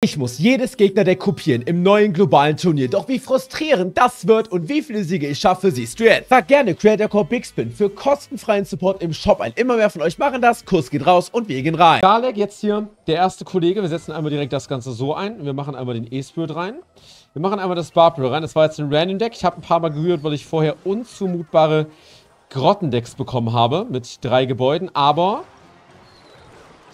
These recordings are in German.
Ich muss jedes Gegnerdeck kopieren im neuen globalen Turnier. Doch wie frustrierend das wird und wie viele Siege ich schaffe, siehst du jetzt. Sag gerne Creator Core Big Spin für kostenfreien Support im Shop ein. Immer mehr von euch machen das. Kurs geht raus und wir gehen rein. Galek, jetzt hier der erste Kollege. Wir setzen einmal direkt das Ganze so ein. Wir machen einmal den E-Spirit rein. Wir machen einmal das Barbaro rein. Das war jetzt ein Random Deck. Ich habe ein paar Mal gerührt, weil ich vorher unzumutbare Grottendecks bekommen habe mit drei Gebäuden. Aber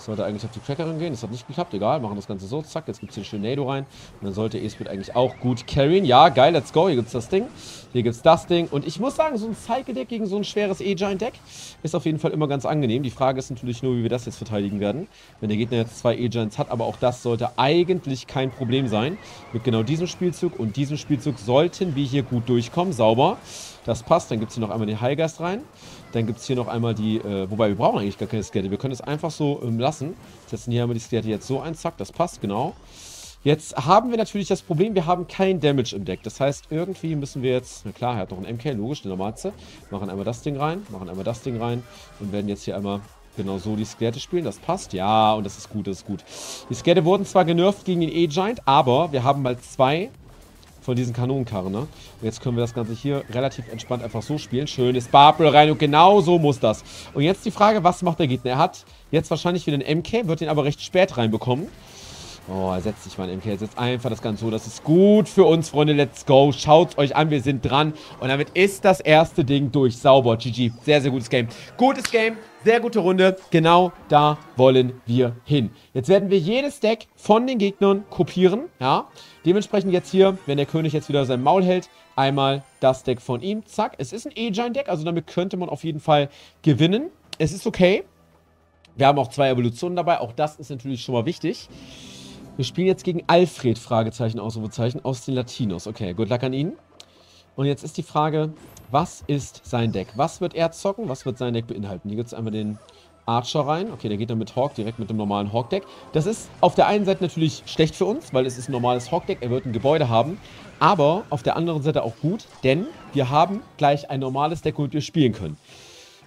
sollte eigentlich auf die Crackerin gehen. Das hat nicht geklappt. Egal, machen das Ganze so. Zack, jetzt gibt es hier schön Nado rein. Und dann sollte E-Speed eigentlich auch gut carryen. Ja, geil, let's go. Hier gibt es das Ding. Hier gibt es das Ding. Und ich muss sagen, so ein Cycle-Deck gegen so ein schweres E-Giant-Deck ist auf jeden Fall immer ganz angenehm. Die Frage ist natürlich nur, wie wir das jetzt verteidigen werden. Wenn der Gegner jetzt zwei E-Giants hat. Aber auch das sollte eigentlich kein Problem sein. Mit genau diesem Spielzug und diesem Spielzug sollten wir hier gut durchkommen. Sauber. Das passt. Dann gibt es hier noch einmal den Highgeist rein. Dann gibt es hier noch einmal die, äh, wobei wir brauchen eigentlich gar keine Skelette. Wir können es einfach so ähm, lassen. Setzen hier einmal die Skelette jetzt so ein. Zack, das passt, genau. Jetzt haben wir natürlich das Problem, wir haben kein Damage im Deck. Das heißt, irgendwie müssen wir jetzt, na klar, er hat noch ein MK, logisch, der Normalste. Machen einmal das Ding rein, machen einmal das Ding rein und werden jetzt hier einmal genau so die Skelette spielen. Das passt, ja, und das ist gut, das ist gut. Die Skelette wurden zwar genervt gegen den E-Giant, aber wir haben mal zwei von diesen Kanonenkarren. Ne? Und jetzt können wir das Ganze hier relativ entspannt einfach so spielen. Schönes Barbel rein und genau so muss das. Und jetzt die Frage, was macht der Gegner? Er hat jetzt wahrscheinlich wieder einen MK, wird den aber recht spät reinbekommen. Oh, er setzt sich mal einen MK. Er setzt einfach das Ganze so. Das ist gut für uns, Freunde. Let's go. Schaut euch an. Wir sind dran. Und damit ist das erste Ding durch. Sauber. GG. Sehr, sehr gutes Game. Gutes Game. Sehr gute Runde. Genau da wollen wir hin. Jetzt werden wir jedes Deck von den Gegnern kopieren. Ja. Dementsprechend jetzt hier, wenn der König jetzt wieder sein Maul hält, einmal das Deck von ihm. Zack. Es ist ein E-Giant-Deck, also damit könnte man auf jeden Fall gewinnen. Es ist okay. Wir haben auch zwei Evolutionen dabei. Auch das ist natürlich schon mal wichtig. Wir spielen jetzt gegen Alfred, Fragezeichen, Ausrufezeichen, aus den Latinos. Okay, good luck an ihn. Und jetzt ist die Frage, was ist sein Deck? Was wird er zocken? Was wird sein Deck beinhalten? Hier gibt es einmal den Archer rein. Okay, der geht dann mit Hawk, direkt mit dem normalen Hawk-Deck. Das ist auf der einen Seite natürlich schlecht für uns, weil es ist ein normales Hawk-Deck. Er wird ein Gebäude haben. Aber auf der anderen Seite auch gut, denn wir haben gleich ein normales Deck, womit wir spielen können.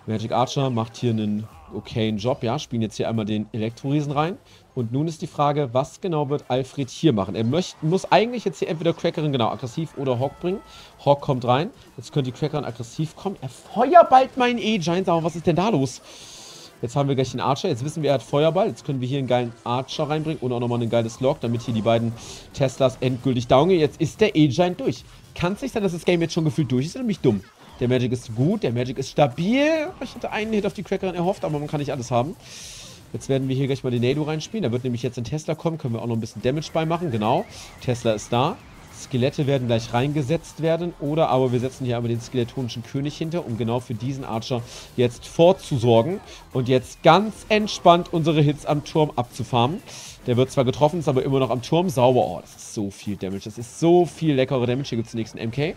Magic Archer macht hier einen okayen Job. Ja, spielen jetzt hier einmal den Elektroriesen rein. Und nun ist die Frage, was genau wird Alfred hier machen? Er möcht, muss eigentlich jetzt hier entweder Crackerin genau aggressiv oder Hawk bringen. Hawk kommt rein. Jetzt könnte die Crackerin aggressiv kommen. Er feuert bald meinen E-Giant. Aber was ist denn da los? Jetzt haben wir gleich den Archer. Jetzt wissen wir, er hat Feuerball. Jetzt können wir hier einen geilen Archer reinbringen und auch nochmal ein geiles Lock, damit hier die beiden Teslas endgültig down gehen. Jetzt ist der E-Giant durch. Kann es nicht sein, dass das Game jetzt schon gefühlt durch ist? Ist nämlich dumm. Der Magic ist gut, der Magic ist stabil. Ich hätte einen Hit auf die Crackerin erhofft, aber man kann nicht alles haben. Jetzt werden wir hier gleich mal den Nado reinspielen. Da wird nämlich jetzt ein Tesla kommen. Können wir auch noch ein bisschen Damage beimachen. Genau. Tesla ist da. Skelette werden gleich reingesetzt werden. Oder aber wir setzen hier einmal den skeletonischen König hinter, um genau für diesen Archer jetzt vorzusorgen. Und jetzt ganz entspannt unsere Hits am Turm abzufarmen. Der wird zwar getroffen, ist aber immer noch am Turm. Sauber. Oh, das ist so viel Damage. Das ist so viel leckere Damage. Hier gibt es den nächsten MK.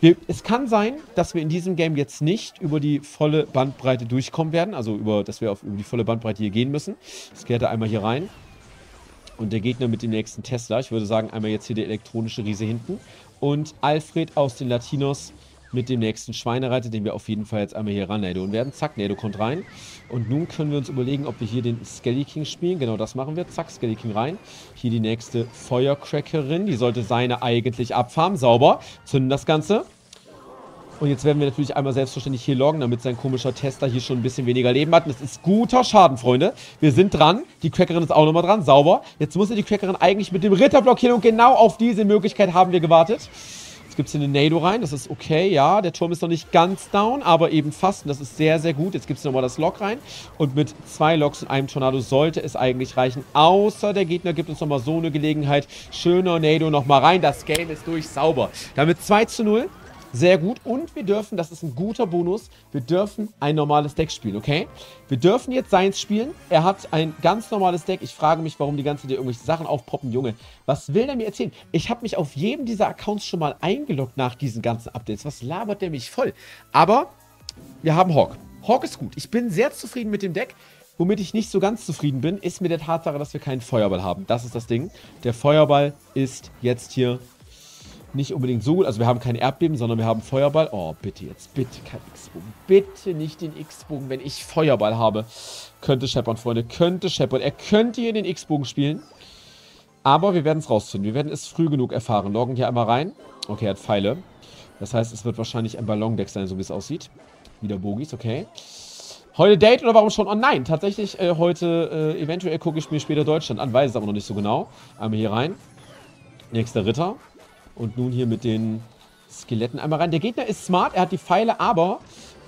Wir, es kann sein, dass wir in diesem Game jetzt nicht über die volle Bandbreite durchkommen werden. Also über, dass wir auf, über die volle Bandbreite hier gehen müssen. Das kehrt einmal hier rein. Und der Gegner mit dem nächsten Tesla. Ich würde sagen, einmal jetzt hier der elektronische Riese hinten. Und Alfred aus den Latinos mit dem nächsten Schweinereiter, den wir auf jeden Fall jetzt einmal hier ran und werden. Zack, Nado kommt rein. Und nun können wir uns überlegen, ob wir hier den Skelly King spielen. Genau das machen wir. Zack, Skelly King rein. Hier die nächste Feuercrackerin. Die sollte seine eigentlich abfarmen. Sauber. Zünden das Ganze. Und jetzt werden wir natürlich einmal selbstverständlich hier loggen, damit sein komischer Tester hier schon ein bisschen weniger Leben hat. Und das ist guter Schaden, Freunde. Wir sind dran. Die Crackerin ist auch nochmal dran. Sauber. Jetzt muss die Crackerin eigentlich mit dem Ritter blockieren. Und genau auf diese Möglichkeit haben wir gewartet. Jetzt gibt es hier eine Nado rein. Das ist okay, ja. Der Turm ist noch nicht ganz down, aber eben fast. Und das ist sehr, sehr gut. Jetzt gibt es nochmal das Lock rein. Und mit zwei Locks und einem Tornado sollte es eigentlich reichen. Außer der Gegner gibt uns nochmal so eine Gelegenheit. Schöner Nado nochmal rein. Das Game ist durch. Sauber. Damit 2 zu 0. Sehr gut. Und wir dürfen, das ist ein guter Bonus, wir dürfen ein normales Deck spielen, okay? Wir dürfen jetzt seins spielen. Er hat ein ganz normales Deck. Ich frage mich, warum die ganze Zeit irgendwelche Sachen aufpoppen. Junge, was will der mir erzählen? Ich habe mich auf jedem dieser Accounts schon mal eingeloggt nach diesen ganzen Updates. Was labert der mich voll? Aber wir haben Hawk. Hawk ist gut. Ich bin sehr zufrieden mit dem Deck. Womit ich nicht so ganz zufrieden bin, ist mit der Tatsache, dass wir keinen Feuerball haben. Das ist das Ding. Der Feuerball ist jetzt hier nicht unbedingt so gut. Also wir haben kein Erdbeben, sondern wir haben Feuerball. Oh, bitte jetzt, bitte kein X-Bogen. Bitte nicht den X-Bogen, wenn ich Feuerball habe. Könnte Shepard, Freunde, könnte Shepard. Er könnte hier den X-Bogen spielen. Aber wir werden es rausfinden. Wir werden es früh genug erfahren. Loggen hier einmal rein. Okay, er hat Pfeile. Das heißt, es wird wahrscheinlich ein Ballondeck sein, so wie es aussieht. Wieder Bogies, okay. Heute Date oder warum schon? Oh nein, tatsächlich äh, heute, äh, eventuell gucke ich mir später Deutschland an, weiß es aber noch nicht so genau. Einmal hier rein. Nächster Ritter. Und nun hier mit den Skeletten einmal rein. Der Gegner ist smart, er hat die Pfeile, aber...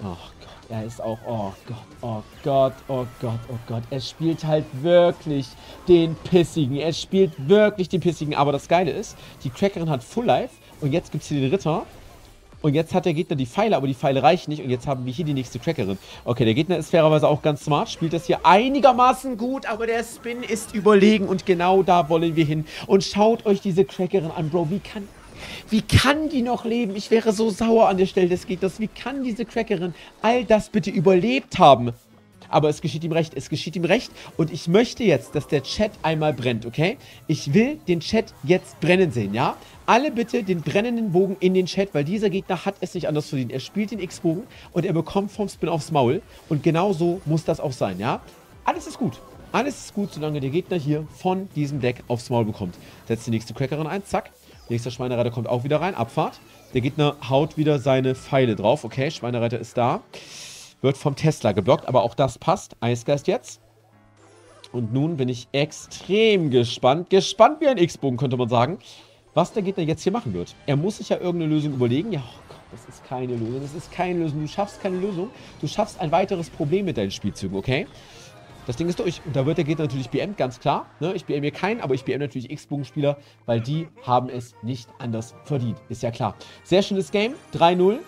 Oh Gott, er ist auch... Oh Gott, oh Gott, oh Gott, oh Gott. Er spielt halt wirklich den Pissigen. Er spielt wirklich den Pissigen. Aber das Geile ist, die Crackerin hat Full Life. Und jetzt gibt es hier den Ritter. Und jetzt hat der Gegner die Pfeile, aber die Pfeile reichen nicht. Und jetzt haben wir hier die nächste Crackerin. Okay, der Gegner ist fairerweise auch ganz smart, spielt das hier einigermaßen gut, aber der Spin ist überlegen und genau da wollen wir hin. Und schaut euch diese Crackerin an, Bro. Wie kann wie kann die noch leben? Ich wäre so sauer an der Stelle des Gegners. Wie kann diese Crackerin all das bitte überlebt haben? Aber es geschieht ihm recht, es geschieht ihm recht. Und ich möchte jetzt, dass der Chat einmal brennt, okay? Ich will den Chat jetzt brennen sehen, ja? Alle bitte den brennenden Bogen in den Chat, weil dieser Gegner hat es nicht anders verdient. Er spielt den X-Bogen und er bekommt vom Spin aufs Maul. Und genau so muss das auch sein, ja? Alles ist gut. Alles ist gut, solange der Gegner hier von diesem Deck aufs Maul bekommt. Setzt die nächste Crackerin ein, zack. Nächster Schweinereiter kommt auch wieder rein, Abfahrt. Der Gegner haut wieder seine Pfeile drauf. Okay, Schweinereiter ist da. Wird vom Tesla geblockt, aber auch das passt. Eisgeist jetzt. Und nun bin ich extrem gespannt. Gespannt wie ein X-Bogen, könnte man sagen was der Gegner jetzt hier machen wird. Er muss sich ja irgendeine Lösung überlegen. Ja, oh Gott, das ist keine Lösung. Das ist keine Lösung. Du schaffst keine Lösung. Du schaffst ein weiteres Problem mit deinen Spielzügen, okay? Das Ding ist durch. Und da wird der Gegner natürlich BM, ganz klar. Ne? Ich BM hier keinen, aber ich BM natürlich X-Bogenspieler, weil die haben es nicht anders verdient. Ist ja klar. Sehr schönes Game. 3-0.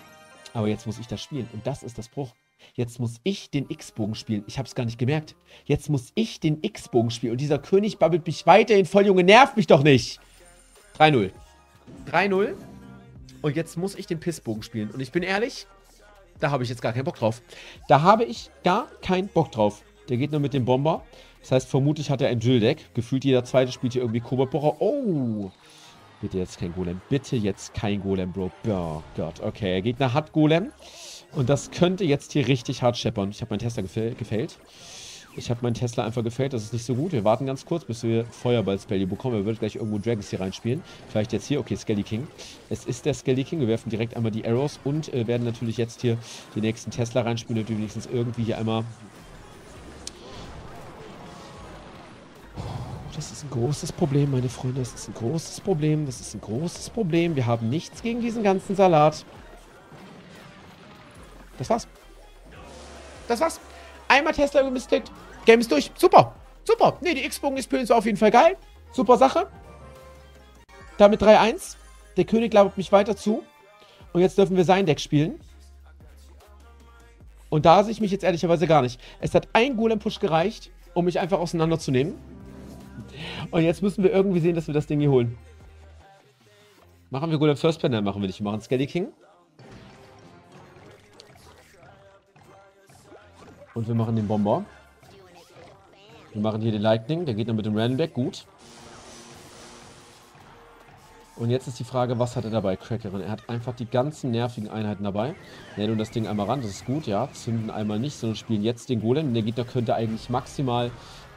Aber jetzt muss ich das spielen. Und das ist das Bruch. Jetzt muss ich den X-Bogen spielen. Ich habe es gar nicht gemerkt. Jetzt muss ich den X-Bogen spielen. Und dieser König babbelt mich weiterhin voll, Junge. Nervt mich doch nicht. 3-0. 3-0. Und jetzt muss ich den Pissbogen spielen. Und ich bin ehrlich, da habe ich jetzt gar keinen Bock drauf. Da habe ich gar keinen Bock drauf. Der geht nur mit dem Bomber. Das heißt, vermutlich hat er ein Drill-Deck. Gefühlt jeder zweite spielt hier irgendwie Koboldbohrer. Oh! Bitte jetzt kein Golem. Bitte jetzt kein Golem, Bro. Oh Gott. Okay, der Gegner hat Golem. Und das könnte jetzt hier richtig hart scheppern. Ich habe meinen Tester gefällt. Ich habe meinen Tesla einfach gefällt, das ist nicht so gut. Wir warten ganz kurz, bis wir Feuerball-Spell hier bekommen. Er wird gleich irgendwo Dragons hier reinspielen. Vielleicht jetzt hier, okay, Skelly King. Es ist der Skelly King. Wir werfen direkt einmal die Arrows und äh, werden natürlich jetzt hier den nächsten Tesla reinspielen, damit wenigstens irgendwie hier einmal... Das ist ein großes Problem, meine Freunde. Das ist ein großes Problem. Das ist ein großes Problem. Wir haben nichts gegen diesen ganzen Salat. Das war's. Das war's. Einmal Tesla gemistet. Game ist durch. Super. Super. Ne, die X-Bogen-Experience war auf jeden Fall geil. Super Sache. Damit 3-1. Der König labert mich weiter zu. Und jetzt dürfen wir sein Deck spielen. Und da sehe ich mich jetzt ehrlicherweise gar nicht. Es hat ein Golem-Push gereicht, um mich einfach auseinanderzunehmen. Und jetzt müssen wir irgendwie sehen, dass wir das Ding hier holen. Machen wir Golem First Panel? Machen wir nicht. Wir machen Skelly King. Und wir machen den Bomber. Wir machen hier den Lightning. Der geht dann mit dem Random Deck. Gut. Und jetzt ist die Frage, was hat er dabei, Crackerin? Er hat einfach die ganzen nervigen Einheiten dabei. Ja, nun das Ding einmal ran, das ist gut, ja. Zünden einmal nicht, sondern spielen jetzt den Golem. Der Gegner könnte eigentlich maximal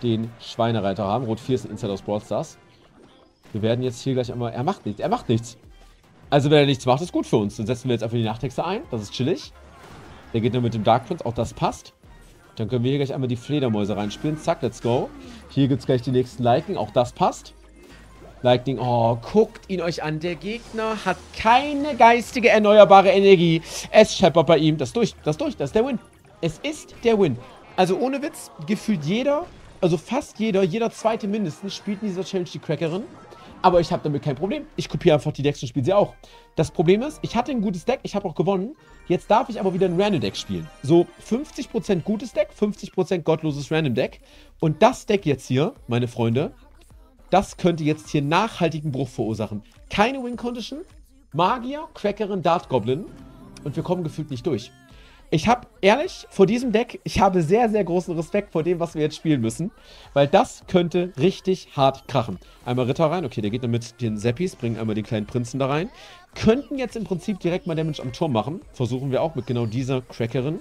den Schweinereiter haben. Rot 4 ist ein Inside aus Brawl Stars. Wir werden jetzt hier gleich einmal... Er macht nichts, er macht nichts. Also wenn er nichts macht, ist gut für uns. Dann setzen wir jetzt einfach die Nachtexte ein. Das ist chillig. Der Gegner mit dem Dark Prince, auch das passt. Dann können wir hier gleich einmal die Fledermäuse reinspielen. Zack, let's go. Hier gibt es gleich die nächsten Lightning. Auch das passt. Lightning, oh, guckt ihn euch an. Der Gegner hat keine geistige erneuerbare Energie. Es scheppert bei ihm. Das ist durch, das ist durch, das ist der Win. Es ist der Win. Also ohne Witz, gefühlt jeder, also fast jeder, jeder zweite mindestens, spielt in dieser Challenge die Crackerin. Aber ich habe damit kein Problem. Ich kopiere einfach die Decks und spiele sie auch. Das Problem ist, ich hatte ein gutes Deck, ich habe auch gewonnen. Jetzt darf ich aber wieder ein Random Deck spielen. So 50% gutes Deck, 50% gottloses Random Deck. Und das Deck jetzt hier, meine Freunde, das könnte jetzt hier nachhaltigen Bruch verursachen. Keine Win Condition, Magier, Crackerin, Dart Goblin. Und wir kommen gefühlt nicht durch. Ich habe, ehrlich, vor diesem Deck, ich habe sehr, sehr großen Respekt vor dem, was wir jetzt spielen müssen. Weil das könnte richtig hart krachen. Einmal Ritter rein. Okay, der geht dann mit den Seppis, bringen einmal den kleinen Prinzen da rein. Könnten jetzt im Prinzip direkt mal Damage am Turm machen. Versuchen wir auch mit genau dieser Crackerin.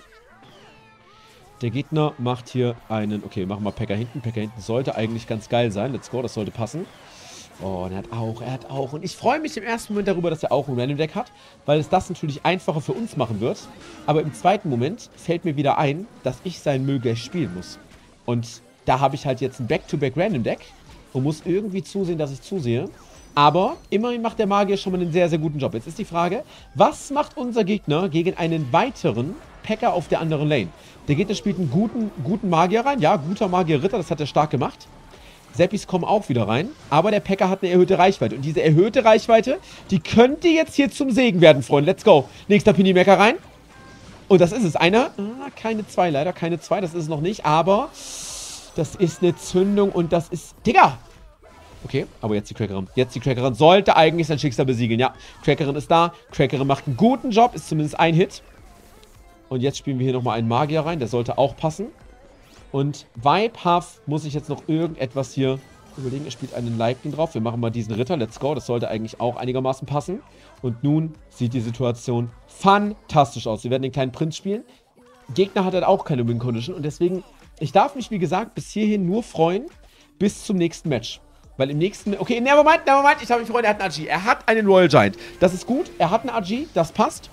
Der Gegner macht hier einen... Okay, machen wir Packer hinten. Packer hinten sollte eigentlich ganz geil sein. Let's go, das sollte passen. Oh, und er hat auch, er hat auch. Und ich freue mich im ersten Moment darüber, dass er auch ein Random Deck hat, weil es das natürlich einfacher für uns machen wird. Aber im zweiten Moment fällt mir wieder ein, dass ich seinen Müll gleich spielen muss. Und da habe ich halt jetzt ein Back-to-Back -Back Random Deck und muss irgendwie zusehen, dass ich zusehe. Aber immerhin macht der Magier schon mal einen sehr, sehr guten Job. Jetzt ist die Frage, was macht unser Gegner gegen einen weiteren Packer auf der anderen Lane? Der Gegner spielt einen guten, guten Magier rein. Ja, guter Magier-Ritter, das hat er stark gemacht. Seppis kommen auch wieder rein. Aber der Packer hat eine erhöhte Reichweite. Und diese erhöhte Reichweite, die könnte jetzt hier zum Segen werden, Freunde. Let's go. Nächster Pinimecker rein. Und das ist es. Einer. Ah, keine zwei, leider. Keine zwei. Das ist es noch nicht. Aber das ist eine Zündung und das ist... Digga! Okay, aber jetzt die Crackerin. Jetzt die Crackerin sollte eigentlich sein Schicksal besiegeln. Ja, Crackerin ist da. Crackerin macht einen guten Job. Ist zumindest ein Hit. Und jetzt spielen wir hier nochmal einen Magier rein. Der sollte auch passen. Und Vibehaft muss ich jetzt noch irgendetwas hier überlegen. Er spielt einen Lightning drauf. Wir machen mal diesen Ritter. Let's go. Das sollte eigentlich auch einigermaßen passen. Und nun sieht die Situation fantastisch aus. Wir werden den kleinen Prinz spielen. Gegner hat halt auch keine Win-Condition. Und deswegen, ich darf mich, wie gesagt, bis hierhin nur freuen. Bis zum nächsten Match. Weil im nächsten... Okay, nevermind, nevermind. Ich habe mich gefreut, er hat einen AG. Er hat einen Royal Giant. Das ist gut. Er hat einen AG. Das passt.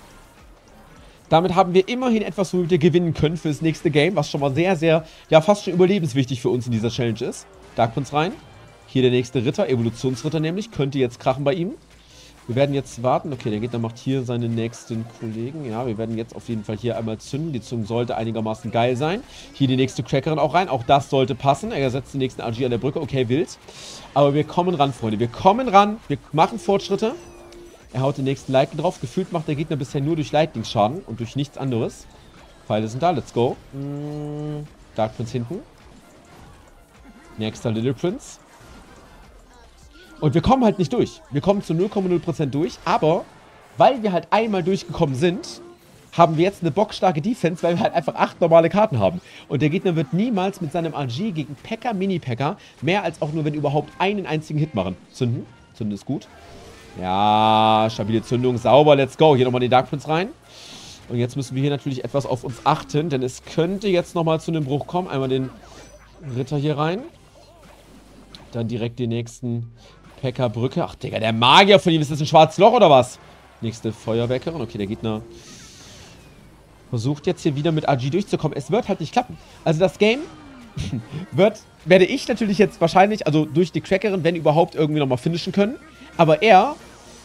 Damit haben wir immerhin etwas, womit wir gewinnen können für das nächste Game, was schon mal sehr, sehr, ja fast schon überlebenswichtig für uns in dieser Challenge ist. Dark Prince rein. Hier der nächste Ritter, Evolutionsritter nämlich, könnte jetzt krachen bei ihm. Wir werden jetzt warten. Okay, der Gegner macht hier seine nächsten Kollegen. Ja, wir werden jetzt auf jeden Fall hier einmal zünden. Die Zündung sollte einigermaßen geil sein. Hier die nächste Crackerin auch rein. Auch das sollte passen. Er setzt den nächsten AG an der Brücke. Okay, wild. Aber wir kommen ran, Freunde. Wir kommen ran. Wir machen Fortschritte. Er haut den nächsten Lightning drauf. Gefühlt macht der Gegner bisher nur durch Lightning-Schaden und durch nichts anderes. Pfeile sind da, let's go. Mm, Dark Prince hinten. Nächster Little Prince. Und wir kommen halt nicht durch. Wir kommen zu 0,0% durch, aber weil wir halt einmal durchgekommen sind, haben wir jetzt eine bockstarke Defense, weil wir halt einfach acht normale Karten haben. Und der Gegner wird niemals mit seinem RG gegen Packer, Mini-Packer mehr als auch nur, wenn überhaupt, einen einzigen Hit machen. Zünden. Zünden ist gut. Ja, stabile Zündung, sauber, let's go. Hier nochmal den Dark Prince rein. Und jetzt müssen wir hier natürlich etwas auf uns achten, denn es könnte jetzt nochmal zu einem Bruch kommen. Einmal den Ritter hier rein. Dann direkt den nächsten Pekka-Brücke. Ach, Digga, der Magier von ihm, ist das ein schwarzes Loch oder was? Nächste Feuerwerkerin. Okay, der Gegner versucht jetzt hier wieder mit AG durchzukommen. Es wird halt nicht klappen. Also das Game wird, werde ich natürlich jetzt wahrscheinlich, also durch die Crackerin, wenn überhaupt, irgendwie nochmal finishen können. Aber er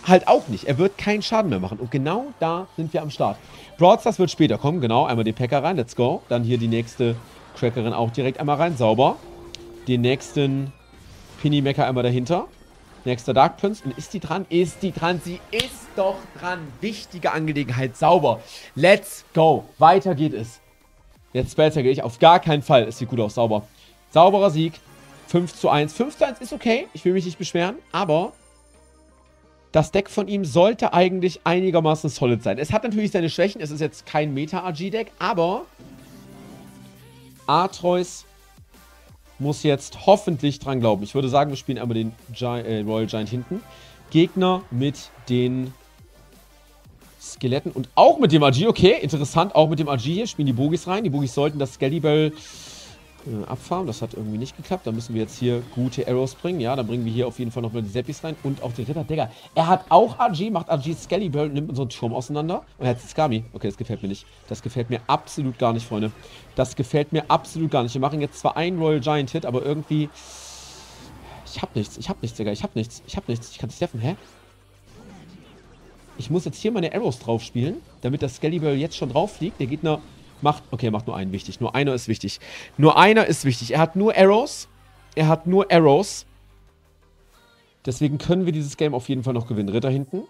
halt auch nicht. Er wird keinen Schaden mehr machen. Und genau da sind wir am Start. Broadstars wird später kommen. Genau, einmal den Packer rein. Let's go. Dann hier die nächste Crackerin auch direkt einmal rein. Sauber. Den nächsten Pinny-Mecker einmal dahinter. Nächster Dark Prince. Und ist die dran? Ist die dran? Sie ist doch dran. Wichtige Angelegenheit. Sauber. Let's go. Weiter geht es. Jetzt Spelltag ich. Auf gar keinen Fall. Es sieht gut aus. Sauber. Sauberer Sieg. 5 zu 1. 5 zu 1 ist okay. Ich will mich nicht beschweren. Aber das Deck von ihm sollte eigentlich einigermaßen solid sein. Es hat natürlich seine Schwächen. Es ist jetzt kein Meta-AG-Deck, aber Atreus muss jetzt hoffentlich dran glauben. Ich würde sagen, wir spielen einmal den Gi äh, Royal Giant hinten. Gegner mit den Skeletten und auch mit dem AG. Okay, interessant, auch mit dem AG hier. Spielen die Bogis rein. Die Bogis sollten das Skellybell äh, abfarmen. Das hat irgendwie nicht geklappt. Da müssen wir jetzt hier gute Arrows bringen. Ja, dann bringen wir hier auf jeden Fall nochmal die Seppis rein und auch den Ritter. Digga, er hat auch AG, macht AG Skellybell, nimmt unseren Turm auseinander und er hat Skami. Okay, das gefällt mir nicht. Das gefällt mir absolut gar nicht, Freunde. Das gefällt mir absolut gar nicht. Wir machen jetzt zwar einen Royal Giant Hit, aber irgendwie... Ich hab nichts, ich hab nichts, Digga, ich hab nichts, ich hab nichts. Ich kann nicht treffen, hä? Ich muss jetzt hier meine Arrows drauf spielen, damit das Skellybell jetzt schon drauf fliegt. Der Gegner Macht, okay, er macht nur einen wichtig. Nur einer ist wichtig. Nur einer ist wichtig. Er hat nur Arrows. Er hat nur Arrows. Deswegen können wir dieses Game auf jeden Fall noch gewinnen. Ritter hinten.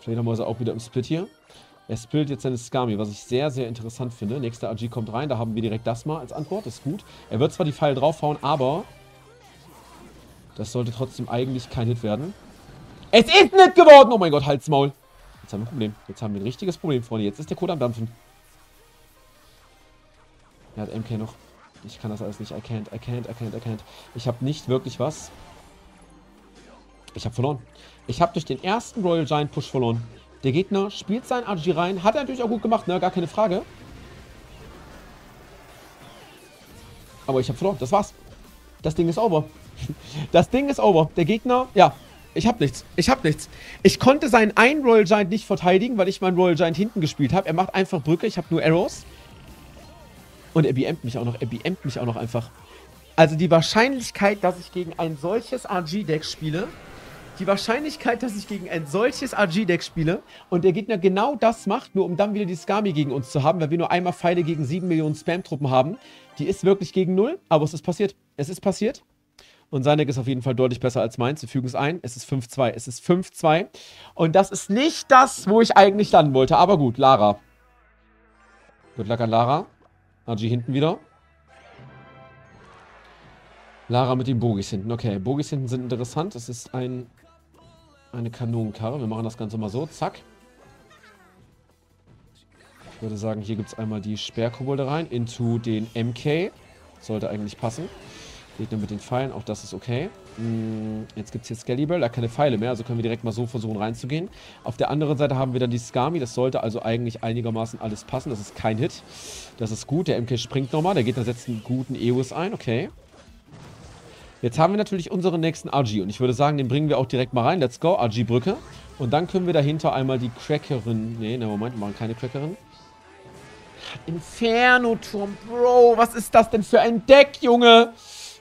Fledermäuse auch wieder im Split hier. Er splittet jetzt seine Skami, was ich sehr, sehr interessant finde. Nächster AG kommt rein, da haben wir direkt das mal als Antwort. Das ist gut. Er wird zwar die Pfeile draufhauen, aber das sollte trotzdem eigentlich kein Hit werden. Es ist nicht geworden! Oh mein Gott, Halsmaul. Jetzt haben wir ein Problem. Jetzt haben wir ein richtiges Problem, Freunde. Jetzt ist der Code am Dampfen. Er hat MK noch. Ich kann das alles nicht. I can't, I can't, I can't, I can't. Ich habe nicht wirklich was. Ich habe verloren. Ich habe durch den ersten Royal Giant Push verloren. Der Gegner spielt sein RG rein. Hat er natürlich auch gut gemacht, ne? Gar keine Frage. Aber ich habe verloren. Das war's. Das Ding ist over. Das Ding ist over. Der Gegner, ja, ich hab nichts. Ich hab nichts. Ich konnte seinen einen Royal Giant nicht verteidigen, weil ich meinen Royal Giant hinten gespielt habe. Er macht einfach Brücke. Ich habe nur Arrows. Und er BMt mich auch noch. Er BMt mich auch noch einfach. Also die Wahrscheinlichkeit, dass ich gegen ein solches RG-Deck spiele, die Wahrscheinlichkeit, dass ich gegen ein solches RG-Deck spiele und der Gegner genau das macht, nur um dann wieder die Skami gegen uns zu haben, weil wir nur einmal Pfeile gegen 7 Millionen Spam-Truppen haben, die ist wirklich gegen null. Aber es ist passiert. Es ist passiert. Und sein Deck ist auf jeden Fall deutlich besser als meins. Wir fügen es ein. Es ist 5-2. Es ist 5-2. Und das ist nicht das, wo ich eigentlich landen wollte. Aber gut, Lara. Good luck an Lara. RG hinten wieder. Lara mit den Bogis hinten. Okay, Bogis hinten sind interessant. Es ist ein, eine Kanonenkarre. Wir machen das Ganze mal so. Zack. Ich würde sagen, hier gibt es einmal die Sperrkobolde rein. Into den MK. Sollte eigentlich passen. Gegner mit den Pfeilen, auch das ist okay. Hm, jetzt gibt es hier Scalibur, da keine Pfeile mehr, also können wir direkt mal so versuchen reinzugehen. Auf der anderen Seite haben wir dann die Skami, das sollte also eigentlich einigermaßen alles passen. Das ist kein Hit. Das ist gut, der MK springt nochmal, der Gegner setzt einen guten EOS ein, okay. Jetzt haben wir natürlich unseren nächsten RG und ich würde sagen, den bringen wir auch direkt mal rein. Let's go, RG-Brücke. Und dann können wir dahinter einmal die Crackerin... Ne, ne, Moment, wir machen keine Crackerin. Inferno-Turm, Bro, was ist das denn für ein Deck, Junge?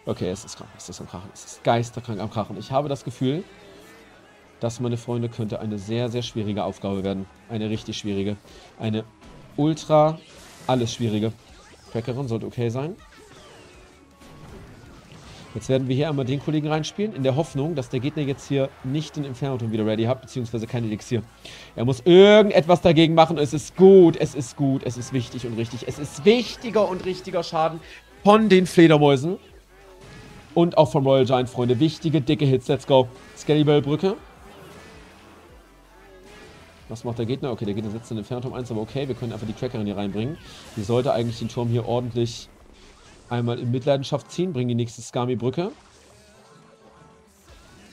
Okay, es ist krank. Es ist am Krachen. Es ist geisterkrank am Krachen. Ich habe das Gefühl, das, meine Freunde, könnte eine sehr, sehr schwierige Aufgabe werden. Eine richtig schwierige. Eine ultra alles schwierige. Crackerin sollte okay sein. Jetzt werden wir hier einmal den Kollegen reinspielen, in der Hoffnung, dass der Gegner jetzt hier nicht den Inferno-Turm wieder ready hat, beziehungsweise kein Elixier. Er muss irgendetwas dagegen machen. Es ist gut, es ist gut, es ist wichtig und richtig. Es ist wichtiger und richtiger Schaden von den Fledermäusen. Und auch vom Royal Giant, Freunde. Wichtige, dicke Hits. Let's go. Scalibell-Brücke. Was macht der Gegner? Okay, der Gegner setzt den Inferno-Turm 1, aber okay, wir können einfach die Crackerin hier reinbringen. Die sollte eigentlich den Turm hier ordentlich einmal in Mitleidenschaft ziehen. Bringen die nächste Skami-Brücke.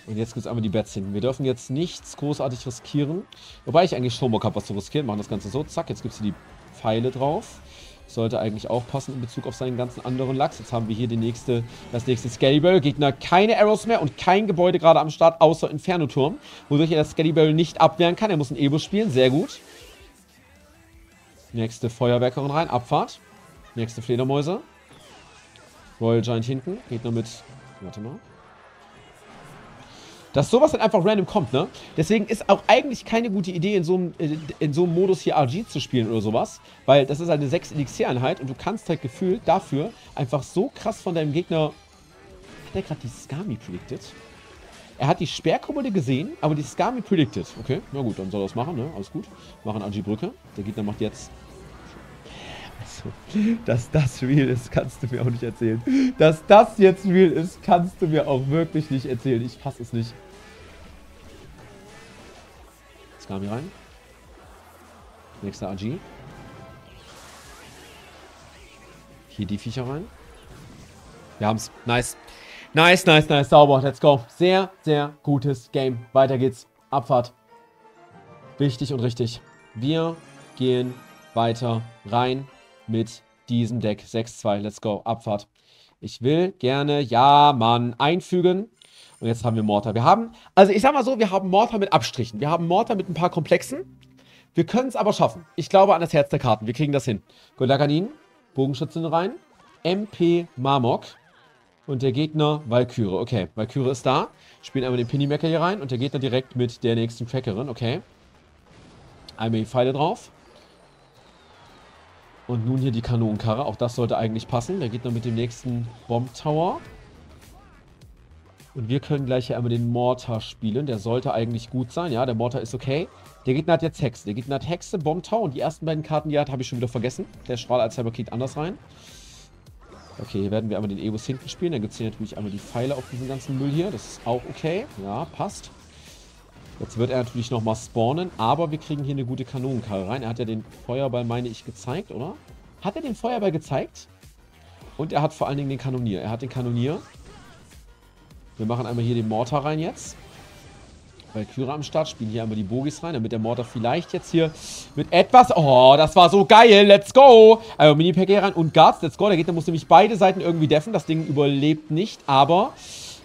Und jetzt gibt es einmal die Bats hinten. Wir dürfen jetzt nichts großartig riskieren. Wobei ich eigentlich schon Bock habe, was zu riskieren. Machen das Ganze so. Zack, jetzt gibt es hier die Pfeile drauf. Sollte eigentlich auch passen in Bezug auf seinen ganzen anderen Lachs. Jetzt haben wir hier die nächste, das nächste Scalibell. Gegner keine Arrows mehr und kein Gebäude gerade am Start, außer Inferno-Turm. Wodurch er das Scalibell nicht abwehren kann. Er muss ein Ebo spielen, sehr gut. Nächste Feuerwerkerin rein, Abfahrt. Nächste Fledermäuse. Royal Giant hinten. Gegner mit, warte mal. Dass sowas dann einfach random kommt, ne? Deswegen ist auch eigentlich keine gute Idee, in so einem, äh, in so einem Modus hier RG zu spielen oder sowas. Weil das ist eine 6 Elixiereinheit und du kannst halt gefühlt dafür einfach so krass von deinem Gegner... Hat er gerade die Skami predicted? Er hat die Sperrkommode gesehen, aber die Skami predicted. Okay, na gut, dann soll er das machen, ne? Alles gut. Machen RG-Brücke. Der Gegner macht jetzt dass das real ist, kannst du mir auch nicht erzählen. Dass das jetzt real ist, kannst du mir auch wirklich nicht erzählen. Ich fasse es nicht. Skami rein. Nächster AG. Hier die Viecher rein. Wir haben es. Nice. Nice, nice, nice. Sauber. Let's go. Sehr, sehr gutes Game. Weiter geht's. Abfahrt. Wichtig und richtig. Wir gehen weiter rein mit diesem Deck. 6-2. Let's go. Abfahrt. Ich will gerne, ja, Mann, einfügen. Und jetzt haben wir Mortar. Wir haben, also ich sag mal so, wir haben Mortar mit Abstrichen. Wir haben Mortar mit ein paar Komplexen. Wir können es aber schaffen. Ich glaube an das Herz der Karten. Wir kriegen das hin. Golaganin, Bogenschützen rein. MP Marmok. Und der Gegner Valkyrie. Okay, Valkyrie ist da. Spielen einmal den Pinnymaker hier rein. Und der Gegner direkt mit der nächsten Trackerin. Okay. Einmal die Pfeile drauf. Und nun hier die Kanonenkarre. Auch das sollte eigentlich passen. Der geht noch mit dem nächsten Bomb Tower. Und wir können gleich hier einmal den Mortar spielen. Der sollte eigentlich gut sein. Ja, der Mortar ist okay. Der Gegner hat jetzt Hexe. Der Gegner hat Hexe, Bomb Tower. Und die ersten beiden Karten, die er hat, habe ich schon wieder vergessen. Der Strahl als Cyber geht anders rein. Okay, hier werden wir einmal den Ebus hinten spielen. Dann gibt es hier natürlich einmal die Pfeile auf diesen ganzen Müll hier. Das ist auch okay. Ja, passt. Jetzt wird er natürlich nochmal spawnen, aber wir kriegen hier eine gute Kanonenkarre rein. Er hat ja den Feuerball, meine ich, gezeigt, oder? Hat er den Feuerball gezeigt? Und er hat vor allen Dingen den Kanonier. Er hat den Kanonier. Wir machen einmal hier den Mortar rein jetzt. Valkyrie am Start, spielen hier einmal die Bogis rein, damit der Mortar vielleicht jetzt hier mit etwas... Oh, das war so geil, let's go! Also Mini-Pack hier rein und Guards, let's go. Der Gegner muss nämlich beide Seiten irgendwie deffen, das Ding überlebt nicht, aber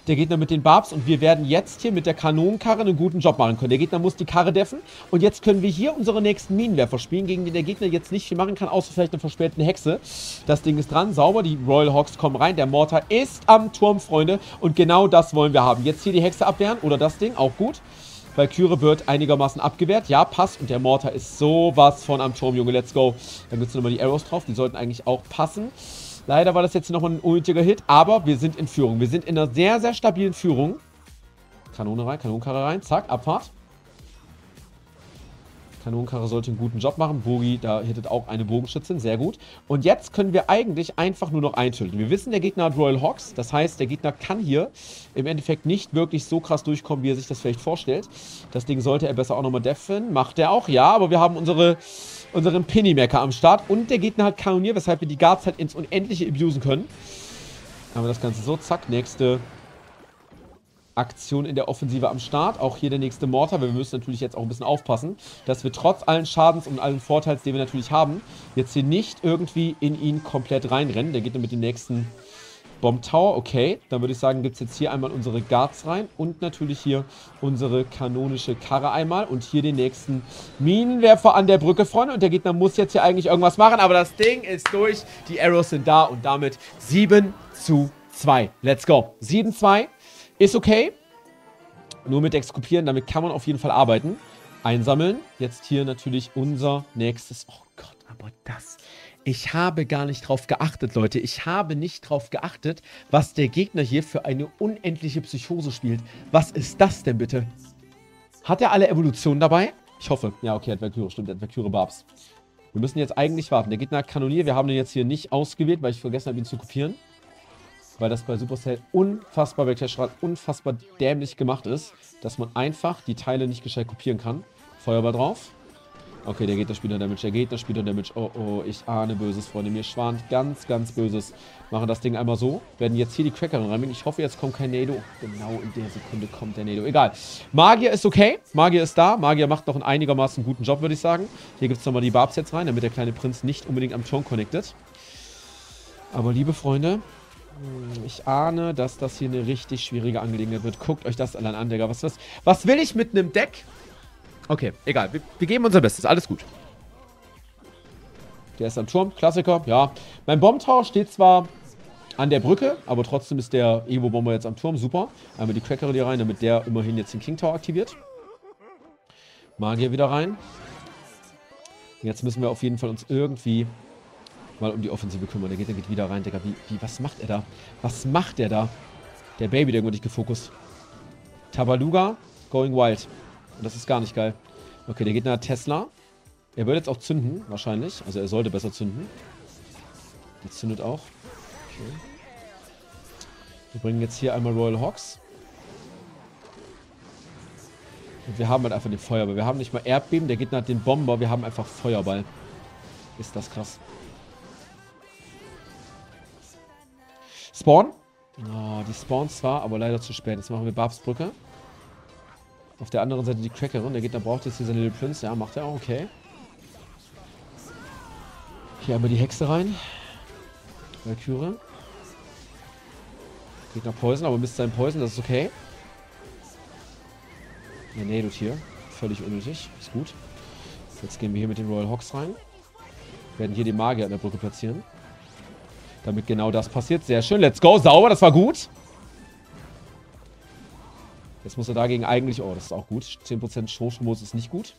der Gegner mit den Barbs und wir werden jetzt hier mit der Kanonenkarre einen guten Job machen können. Der Gegner muss die Karre deffen und jetzt können wir hier unsere nächsten Minenwerfer spielen, gegen den der Gegner jetzt nicht viel machen kann, außer vielleicht eine verspätete Hexe. Das Ding ist dran, sauber, die Royal Hawks kommen rein, der Mortar ist am Turm, Freunde und genau das wollen wir haben. Jetzt hier die Hexe abwehren oder das Ding, auch gut. Valkyrie wird einigermaßen abgewehrt. Ja, passt. Und der Mortar ist sowas von am Turm, Junge. Let's go. Dann gibt es nochmal die Arrows drauf. Die sollten eigentlich auch passen. Leider war das jetzt nochmal ein unnötiger Hit, aber wir sind in Führung. Wir sind in einer sehr, sehr stabilen Führung. Kanone rein, Kanonenkarre rein, zack, Abfahrt. Kanonenkarre sollte einen guten Job machen. Bogi, da hittet auch eine Bogenschützin, sehr gut. Und jetzt können wir eigentlich einfach nur noch einschütteln. Wir wissen, der Gegner hat Royal Hawks, das heißt, der Gegner kann hier im Endeffekt nicht wirklich so krass durchkommen, wie er sich das vielleicht vorstellt. Das Ding sollte er besser auch nochmal deffen, macht er auch, ja, aber wir haben unsere unseren Pinny-Mecker am Start. Und der Gegner hat Kanonier, weshalb wir die Guards halt ins Unendliche abusen können. Haben wir das Ganze so, zack, nächste Aktion in der Offensive am Start. Auch hier der nächste Mortar, weil wir müssen natürlich jetzt auch ein bisschen aufpassen, dass wir trotz allen Schadens und allen Vorteils, den wir natürlich haben, jetzt hier nicht irgendwie in ihn komplett reinrennen. Der geht dann mit dem nächsten Bomb Tower, okay. Dann würde ich sagen, gibt es jetzt hier einmal unsere Guards rein und natürlich hier unsere kanonische Karre einmal und hier den nächsten Minenwerfer an der Brücke, Freunde. Und der Gegner muss jetzt hier eigentlich irgendwas machen, aber das Ding ist durch. Die Arrows sind da und damit 7 zu 2. Let's go. 7-2 ist okay. Nur mit Exkopieren, damit kann man auf jeden Fall arbeiten. Einsammeln. Jetzt hier natürlich unser nächstes... Oh Gott, aber das ich habe gar nicht drauf geachtet, Leute. Ich habe nicht drauf geachtet, was der Gegner hier für eine unendliche Psychose spielt. Was ist das denn bitte? Hat er alle Evolutionen dabei? Ich hoffe. Ja, okay, hat Valkyrie, stimmt, hat Valkyrie Barbs. Wir müssen jetzt eigentlich warten. Der Gegner hat Kanonier. Wir haben den jetzt hier nicht ausgewählt, weil ich vergessen habe, ihn zu kopieren. Weil das bei Supercell unfassbar bei Clash unfassbar dämlich gemacht ist, dass man einfach die Teile nicht gescheit kopieren kann. Feuerball drauf. Okay, der geht das Spieler Damage, der geht das Spieler Damage. Oh, oh, ich ahne Böses, Freunde. Mir schwant ganz, ganz Böses. Machen das Ding einmal so. Werden jetzt hier die Crackerin reinbringen. Ich hoffe, jetzt kommt kein Nado. Genau in der Sekunde kommt der Nado. Egal. Magier ist okay. Magier ist da. Magier macht noch einen einigermaßen guten Job, würde ich sagen. Hier gibt es nochmal die Barbs jetzt rein, damit der kleine Prinz nicht unbedingt am Turm connectet. Aber liebe Freunde, hm, ich ahne, dass das hier eine richtig schwierige Angelegenheit wird. Guckt euch das allein an, Digga. Was, was, was will ich mit einem Deck, Okay, egal. Wir, wir geben unser Bestes. Alles gut. Der ist am Turm. Klassiker, ja. Mein Bombtower steht zwar an der Brücke, aber trotzdem ist der Evo-Bomber jetzt am Turm. Super. Einmal die Cracker hier rein, damit der immerhin jetzt den King Tower aktiviert. Magier wieder rein. Jetzt müssen wir auf jeden Fall uns irgendwie mal um die Offensive kümmern. Der geht, der geht wieder rein, Digga. Wie, wie, was macht er da? Was macht er da? Der Baby, der irgendwo nicht gefokust. Tabaluga, going wild. Und das ist gar nicht geil. Okay, der geht nach Tesla. Er wird jetzt auch zünden, wahrscheinlich. Also er sollte besser zünden. Der zündet auch. Okay. Wir bringen jetzt hier einmal Royal Hawks. Und wir haben halt einfach den Feuerball. Wir haben nicht mal Erdbeben, der geht nach den Bomber. Wir haben einfach Feuerball. Ist das krass. Spawn. Oh, die spawnen zwar, aber leider zu spät. Jetzt machen wir Babs Brücke. Auf der anderen Seite die Crackerin. Der Gegner braucht jetzt hier seine Little Prince. Ja, macht er auch. Okay. Hier einmal die Hexe rein. Valkyrie. Gegner Poison, aber misst sein Poison. Das ist okay. Ja, nee, du hier. Völlig unnötig. Ist gut. Jetzt gehen wir hier mit den Royal Hawks rein. Werden hier die Magier an der Brücke platzieren. Damit genau das passiert. Sehr schön. Let's go. Sauber. Das war gut. Jetzt muss er dagegen eigentlich... Oh, das ist auch gut. 10% Schroschmodus ist nicht gut.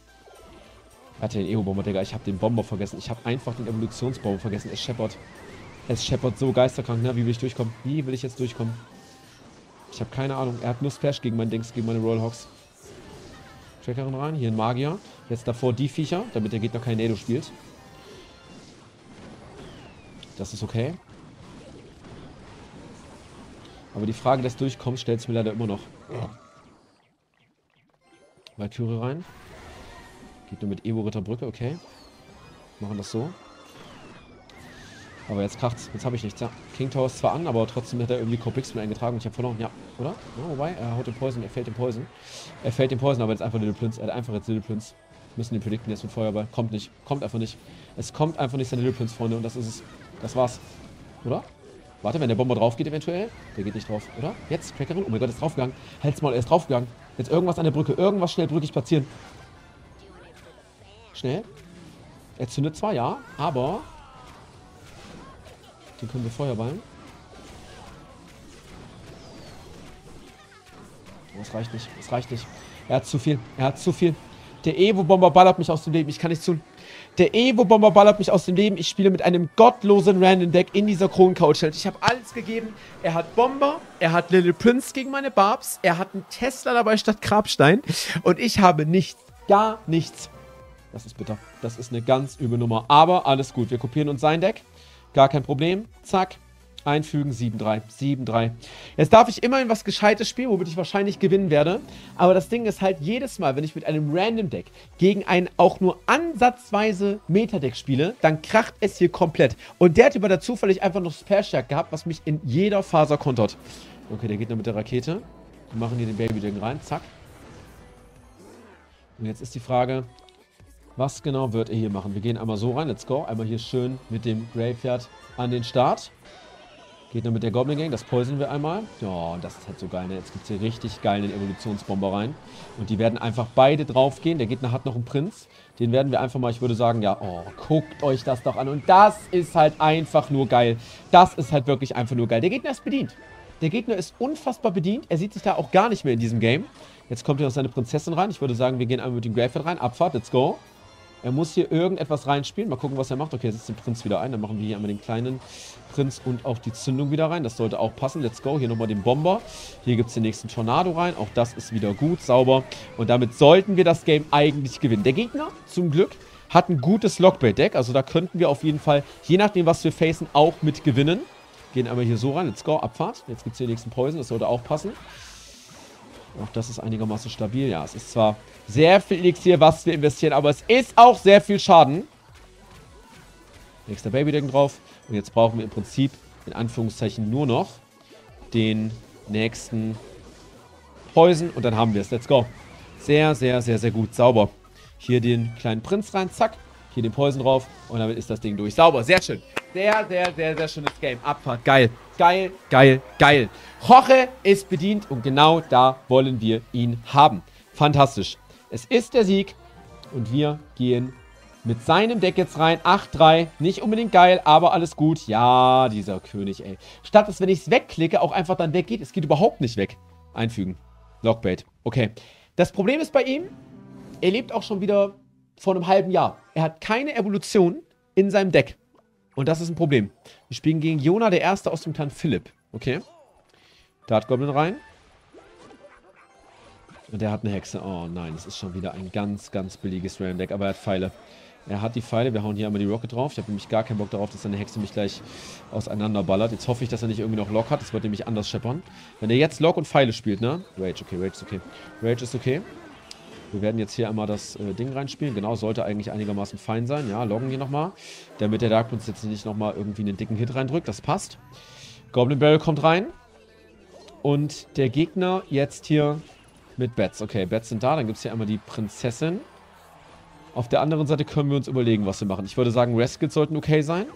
Hatte den Evo-Bomber, Digga. Ich habe den Bomber vergessen. Ich habe einfach den Evolutionsbomber vergessen. Es scheppert. Es scheppert so geisterkrank, ne? Wie will ich durchkommen? Wie will ich jetzt durchkommen? Ich habe keine Ahnung. Er hat nur Splash gegen mein Dings, gegen meine Royal Hawks. Trackerin rein. Hier ein Magier. Jetzt davor die Viecher, damit der Gegner kein Nado spielt. Das ist okay. Aber die Frage des Durchkommens stellt sich mir leider immer noch. Valkyrie rein. Geht nur mit Evo Ritterbrücke, okay. Machen das so. Aber jetzt kracht's. Jetzt habe ich nichts. Ja. King Tower ist zwar an, aber trotzdem hat er irgendwie Copix mir eingetragen und ich habe verloren. Ja, oder? Ja, wobei, er haut den Poison, er fällt den Poison. Er fällt den Poison, aber jetzt einfach Little Prince. Er hat einfach jetzt Little Prince. Müssen den predikten jetzt mit Feuerball. Kommt nicht. Kommt einfach nicht. Es kommt einfach nicht seine Little Prince, Freunde. Und das ist es. Das war's. Oder? Warte, wenn der Bomber drauf geht eventuell. Der geht nicht drauf, oder? Jetzt, Crackerin. Oh mein Gott, ist draufgegangen. Halt's mal, er ist draufgegangen. Jetzt irgendwas an der Brücke. Irgendwas schnell brückig platzieren. Schnell. Er zündet zwar, ja, aber... Den können wir Feuerballen. Oh, das reicht nicht. Das reicht nicht. Er hat zu viel. Er hat zu viel. Der Evo-Bomber ballert mich aus dem Leben. Ich kann nichts tun. Der Evo-Bomber ballert mich aus dem Leben. Ich spiele mit einem gottlosen Random-Deck in dieser Kronen-Couch-Challenge. Ich habe alles gegeben. Er hat Bomber, er hat Little Prince gegen meine Barbs, er hat einen Tesla dabei statt Grabstein und ich habe nichts, gar nichts. Das ist bitter. Das ist eine ganz üble Nummer. Aber alles gut. Wir kopieren uns sein Deck. Gar kein Problem. Zack. Einfügen, 7-3. 7-3. Jetzt darf ich immerhin was Gescheites spielen, womit ich wahrscheinlich gewinnen werde. Aber das Ding ist halt, jedes Mal, wenn ich mit einem Random-Deck gegen ein auch nur ansatzweise Meta-Deck spiele, dann kracht es hier komplett. Und der hat über da zufällig einfach noch Spare-Stärk gehabt, was mich in jeder Faser kontert. Okay, der geht nur mit der Rakete. Wir machen hier den Baby-Ding rein. Zack. Und jetzt ist die Frage, was genau wird er hier machen? Wir gehen einmal so rein. Let's go. Einmal hier schön mit dem Graveyard an den Start. Geht nur mit der Goblin Gang, das poisen wir einmal. Ja, das ist halt so geil, ne? Jetzt gibt es hier richtig geilen Evolutionsbomber rein. Und die werden einfach beide draufgehen. Der Gegner hat noch einen Prinz. Den werden wir einfach mal, ich würde sagen, ja, oh, guckt euch das doch an. Und das ist halt einfach nur geil. Das ist halt wirklich einfach nur geil. Der Gegner ist bedient. Der Gegner ist unfassbar bedient. Er sieht sich da auch gar nicht mehr in diesem Game. Jetzt kommt hier noch seine Prinzessin rein. Ich würde sagen, wir gehen einmal mit dem Graveyard rein. Abfahrt, let's go. Er muss hier irgendetwas reinspielen. Mal gucken, was er macht. Okay, er setzt den Prinz wieder ein. Dann machen wir hier einmal den kleinen Prinz und auch die Zündung wieder rein. Das sollte auch passen. Let's go. Hier nochmal den Bomber. Hier gibt es den nächsten Tornado rein. Auch das ist wieder gut, sauber. Und damit sollten wir das Game eigentlich gewinnen. Der Gegner, zum Glück, hat ein gutes Lockbait-Deck. Also da könnten wir auf jeden Fall, je nachdem, was wir facen, auch mit gewinnen. Gehen einmal hier so rein. Let's go. Abfahrt. Jetzt gibt es hier den nächsten Poison. Das sollte auch passen. Auch das ist einigermaßen stabil. Ja, es ist zwar sehr viel Elixier, was wir investieren, aber es ist auch sehr viel Schaden. Nächster Babydecken drauf. Und jetzt brauchen wir im Prinzip, in Anführungszeichen, nur noch den nächsten Poison. Und dann haben wir es. Let's go. Sehr, sehr, sehr, sehr gut. Sauber. Hier den kleinen Prinz rein. Zack. Hier den Poison drauf. Und damit ist das Ding durch. Sauber. Sehr schön. Sehr, sehr, sehr, sehr schönes Game. Abfahrt. Geil. Geil, geil, geil. Roche ist bedient und genau da wollen wir ihn haben. Fantastisch. Es ist der Sieg und wir gehen mit seinem Deck jetzt rein. 8-3. Nicht unbedingt geil, aber alles gut. Ja, dieser König, ey. Statt dass, wenn ich es wegklicke, auch einfach dann weggeht. Es geht überhaupt nicht weg. Einfügen. Lockbait. Okay. Das Problem ist bei ihm, er lebt auch schon wieder vor einem halben Jahr. Er hat keine Evolution in seinem Deck. Und das ist ein Problem. Wir spielen gegen Jona, der Erste aus dem Clan Philipp. Okay. Dart Goblin rein. Und der hat eine Hexe. Oh nein, das ist schon wieder ein ganz, ganz billiges Ram Deck. Aber er hat Pfeile. Er hat die Pfeile. Wir hauen hier einmal die Rocket drauf. Ich habe nämlich gar keinen Bock darauf, dass seine Hexe mich gleich auseinanderballert. Jetzt hoffe ich, dass er nicht irgendwie noch Lock hat. Das wird nämlich anders scheppern. Wenn er jetzt Lock und Pfeile spielt, ne? Rage, okay, Rage ist okay. Rage ist okay. Wir werden jetzt hier einmal das äh, Ding reinspielen. Genau, sollte eigentlich einigermaßen fein sein. Ja, loggen hier nochmal. Damit der Dark Prince jetzt nicht nochmal irgendwie einen dicken Hit reindrückt. Das passt. Goblin Barrel kommt rein. Und der Gegner jetzt hier mit Bats. Okay, Bats sind da. Dann gibt es hier einmal die Prinzessin. Auf der anderen Seite können wir uns überlegen, was wir machen. Ich würde sagen, Reskills sollten okay sein.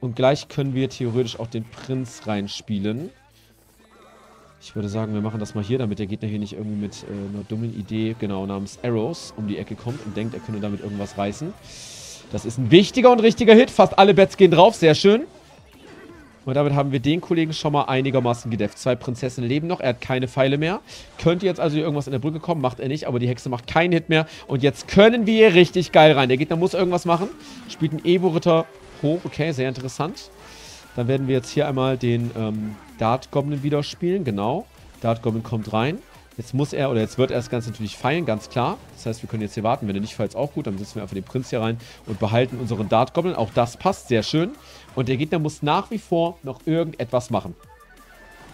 Und gleich können wir theoretisch auch den Prinz reinspielen. Ich würde sagen, wir machen das mal hier, damit der Gegner hier nicht irgendwie mit äh, einer dummen Idee, genau, namens Arrows um die Ecke kommt und denkt, er könne damit irgendwas reißen. Das ist ein wichtiger und richtiger Hit. Fast alle Bets gehen drauf. Sehr schön. Und damit haben wir den Kollegen schon mal einigermaßen gedefft. Zwei Prinzessinnen leben noch. Er hat keine Pfeile mehr. Könnte jetzt also irgendwas in der Brücke kommen. Macht er nicht. Aber die Hexe macht keinen Hit mehr. Und jetzt können wir hier richtig geil rein. Der Gegner muss irgendwas machen. Spielt einen Evo-Ritter hoch. Okay, sehr interessant. Dann werden wir jetzt hier einmal den ähm, Dart Goblin wieder spielen. Genau. Dart Goblin kommt rein. Jetzt muss er, oder jetzt wird er das Ganze natürlich feilen, ganz klar. Das heißt, wir können jetzt hier warten. Wenn er nicht feilt, auch gut. Dann setzen wir einfach den Prinz hier rein und behalten unseren Dart Goblin. Auch das passt, sehr schön. Und der Gegner muss nach wie vor noch irgendetwas machen.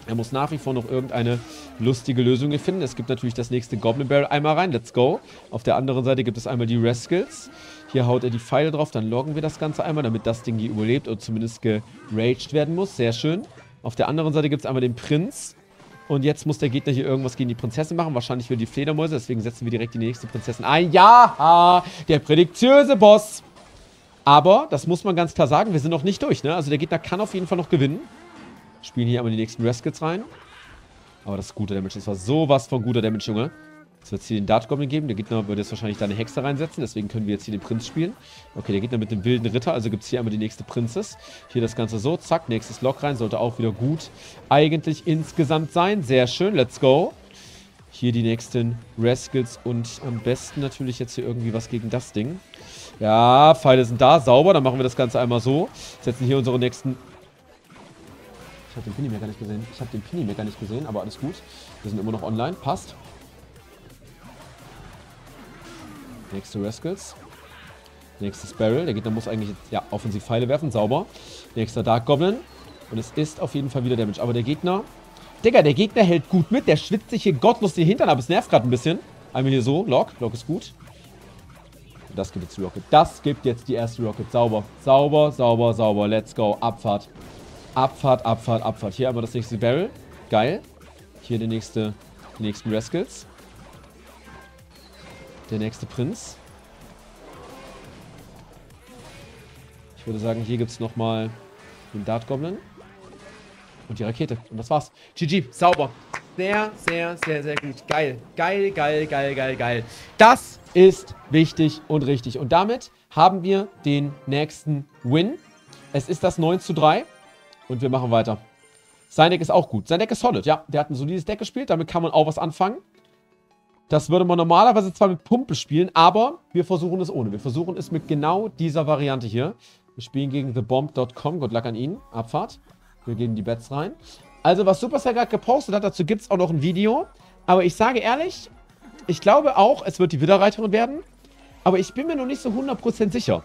Er muss nach wie vor noch irgendeine lustige Lösung finden. Es gibt natürlich das nächste Goblin Barrel einmal rein. Let's go. Auf der anderen Seite gibt es einmal die Rascals. Hier haut er die Pfeile drauf. Dann loggen wir das Ganze einmal, damit das Ding hier überlebt und zumindest geraged werden muss. Sehr schön. Auf der anderen Seite gibt es einmal den Prinz. Und jetzt muss der Gegner hier irgendwas gegen die Prinzessin machen. Wahrscheinlich für die Fledermäuse. Deswegen setzen wir direkt die nächste Prinzessin ein. Ja, der prädiktiöse Boss. Aber, das muss man ganz klar sagen, wir sind noch nicht durch. Ne? Also der Gegner kann auf jeden Fall noch gewinnen. Spielen hier einmal die nächsten Rascals rein. Aber das ist guter Damage. Das war sowas von guter Damage, Junge. Jetzt wird es hier den Dart Goblin geben. Der Gegner würde jetzt wahrscheinlich da eine Hexe reinsetzen. Deswegen können wir jetzt hier den Prinz spielen. Okay, der Gegner mit dem wilden Ritter. Also gibt es hier einmal die nächste Prinzess. Hier das Ganze so. Zack, nächstes Lock rein. Sollte auch wieder gut eigentlich insgesamt sein. Sehr schön. Let's go. Hier die nächsten Rascals und am besten natürlich jetzt hier irgendwie was gegen das Ding. Ja, Pfeile sind da. Sauber. Dann machen wir das Ganze einmal so. Setzen hier unsere nächsten ich habe den Pini mehr gar nicht gesehen. Ich habe den Pini mehr gar nicht gesehen, aber alles gut. Wir sind immer noch online. Passt. Nächste Rascals. Nächstes Barrel. Der Gegner muss eigentlich ja, offensiv Pfeile werfen. Sauber. Nächster Dark Goblin. Und es ist auf jeden Fall wieder Damage. Aber der Gegner... Digga, der Gegner hält gut mit. Der schwitzt sich hier gottlos die Hintern ab. Es nervt gerade ein bisschen. Einmal hier so. Lock. Lock ist gut. Das gibt jetzt die Rocket. Das gibt jetzt die erste Rocket. Sauber. Sauber, sauber, sauber. Let's go. Abfahrt. Abfahrt, Abfahrt, Abfahrt. Hier einmal das nächste Barrel. Geil. Hier der nächste, die nächsten Rascals. Der nächste Prinz. Ich würde sagen, hier gibt es nochmal den Dart Goblin. Und die Rakete. Und das war's. GG. Sauber. Sehr, sehr, sehr, sehr gut. Geil. Geil, geil, geil, geil, geil. Das ist wichtig und richtig. Und damit haben wir den nächsten Win. Es ist das 9 zu 3. Und wir machen weiter. Sein Deck ist auch gut. Sein Deck ist solid, ja. Der hat ein solides Deck gespielt, damit kann man auch was anfangen. Das würde man normalerweise zwar mit Pumpe spielen, aber wir versuchen es ohne. Wir versuchen es mit genau dieser Variante hier. Wir spielen gegen thebomb.com. Gott luck an ihn. Abfahrt. Wir geben die Bets rein. Also, was Supercell gerade gepostet hat, dazu gibt es auch noch ein Video. Aber ich sage ehrlich, ich glaube auch, es wird die Widerreiterin werden. Aber ich bin mir noch nicht so 100% sicher.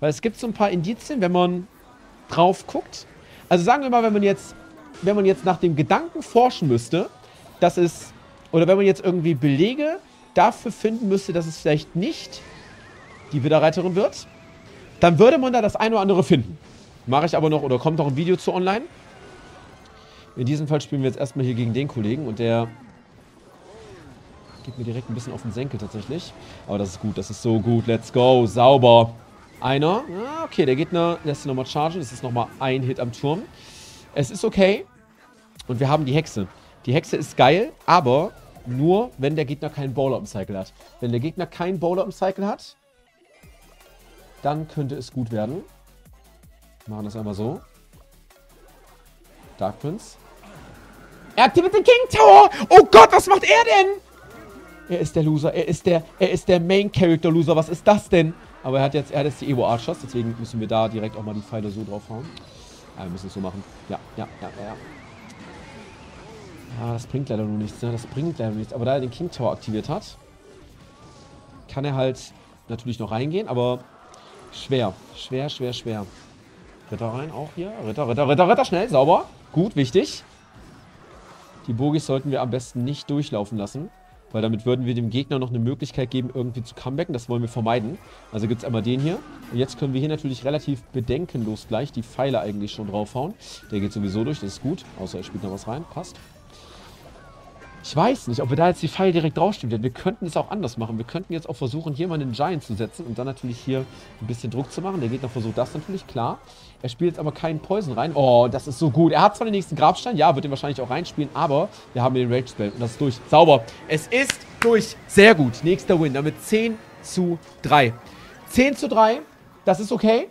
Weil es gibt so ein paar Indizien, wenn man drauf guckt. Also sagen wir mal, wenn man jetzt, wenn man jetzt nach dem Gedanken forschen müsste, dass es, oder wenn man jetzt irgendwie Belege dafür finden müsste, dass es vielleicht nicht die Widerreiterin wird, dann würde man da das ein oder andere finden. Mache ich aber noch, oder kommt noch ein Video zu online. In diesem Fall spielen wir jetzt erstmal hier gegen den Kollegen und der geht mir direkt ein bisschen auf den Senkel tatsächlich. Aber das ist gut, das ist so gut. Let's go, sauber. Einer. Ah, okay, der Gegner lässt sich nochmal chargen. Das ist nochmal ein Hit am Turm. Es ist okay. Und wir haben die Hexe. Die Hexe ist geil, aber nur, wenn der Gegner keinen Bowler im Cycle hat. Wenn der Gegner keinen Bowler im Cycle hat, dann könnte es gut werden. Machen das einmal so. Dark Prince. Er aktiviert den King Tower! Oh Gott, was macht er denn? Er ist der Loser. Er ist der, er ist der Main Character Loser. Was ist das denn? Aber er hat jetzt, er hat jetzt die Evo Archers, deswegen müssen wir da direkt auch mal die Pfeile so draufhauen. Ja, wir müssen es so machen. Ja, ja, ja, ja. Ja, das bringt leider nur nichts, ne? Das bringt leider nichts. Aber da er den King Tower aktiviert hat, kann er halt natürlich noch reingehen, aber schwer. Schwer, schwer, schwer. Ritter rein auch hier. Ritter, Ritter, Ritter, Ritter, schnell, sauber. Gut, wichtig. Die Bogis sollten wir am besten nicht durchlaufen lassen. Weil damit würden wir dem Gegner noch eine Möglichkeit geben, irgendwie zu comebacken. Das wollen wir vermeiden. Also gibt es einmal den hier. Und jetzt können wir hier natürlich relativ bedenkenlos gleich die Pfeile eigentlich schon draufhauen. Der geht sowieso durch, das ist gut. Außer er spielt noch was rein. Passt. Ich weiß nicht, ob wir da jetzt die Pfeile direkt draufstehen Wir könnten es auch anders machen. Wir könnten jetzt auch versuchen, hier mal einen Giant zu setzen und dann natürlich hier ein bisschen Druck zu machen. Der Gegner versucht das natürlich, klar. Er spielt jetzt aber keinen Poison rein. Oh, das ist so gut. Er hat zwar den nächsten Grabstein, ja, wird ihn wahrscheinlich auch reinspielen, aber wir haben den Rage-Spell und das ist durch. Sauber. Es ist durch. Sehr gut. Nächster Win. Damit 10 zu 3. 10 zu 3, das ist okay.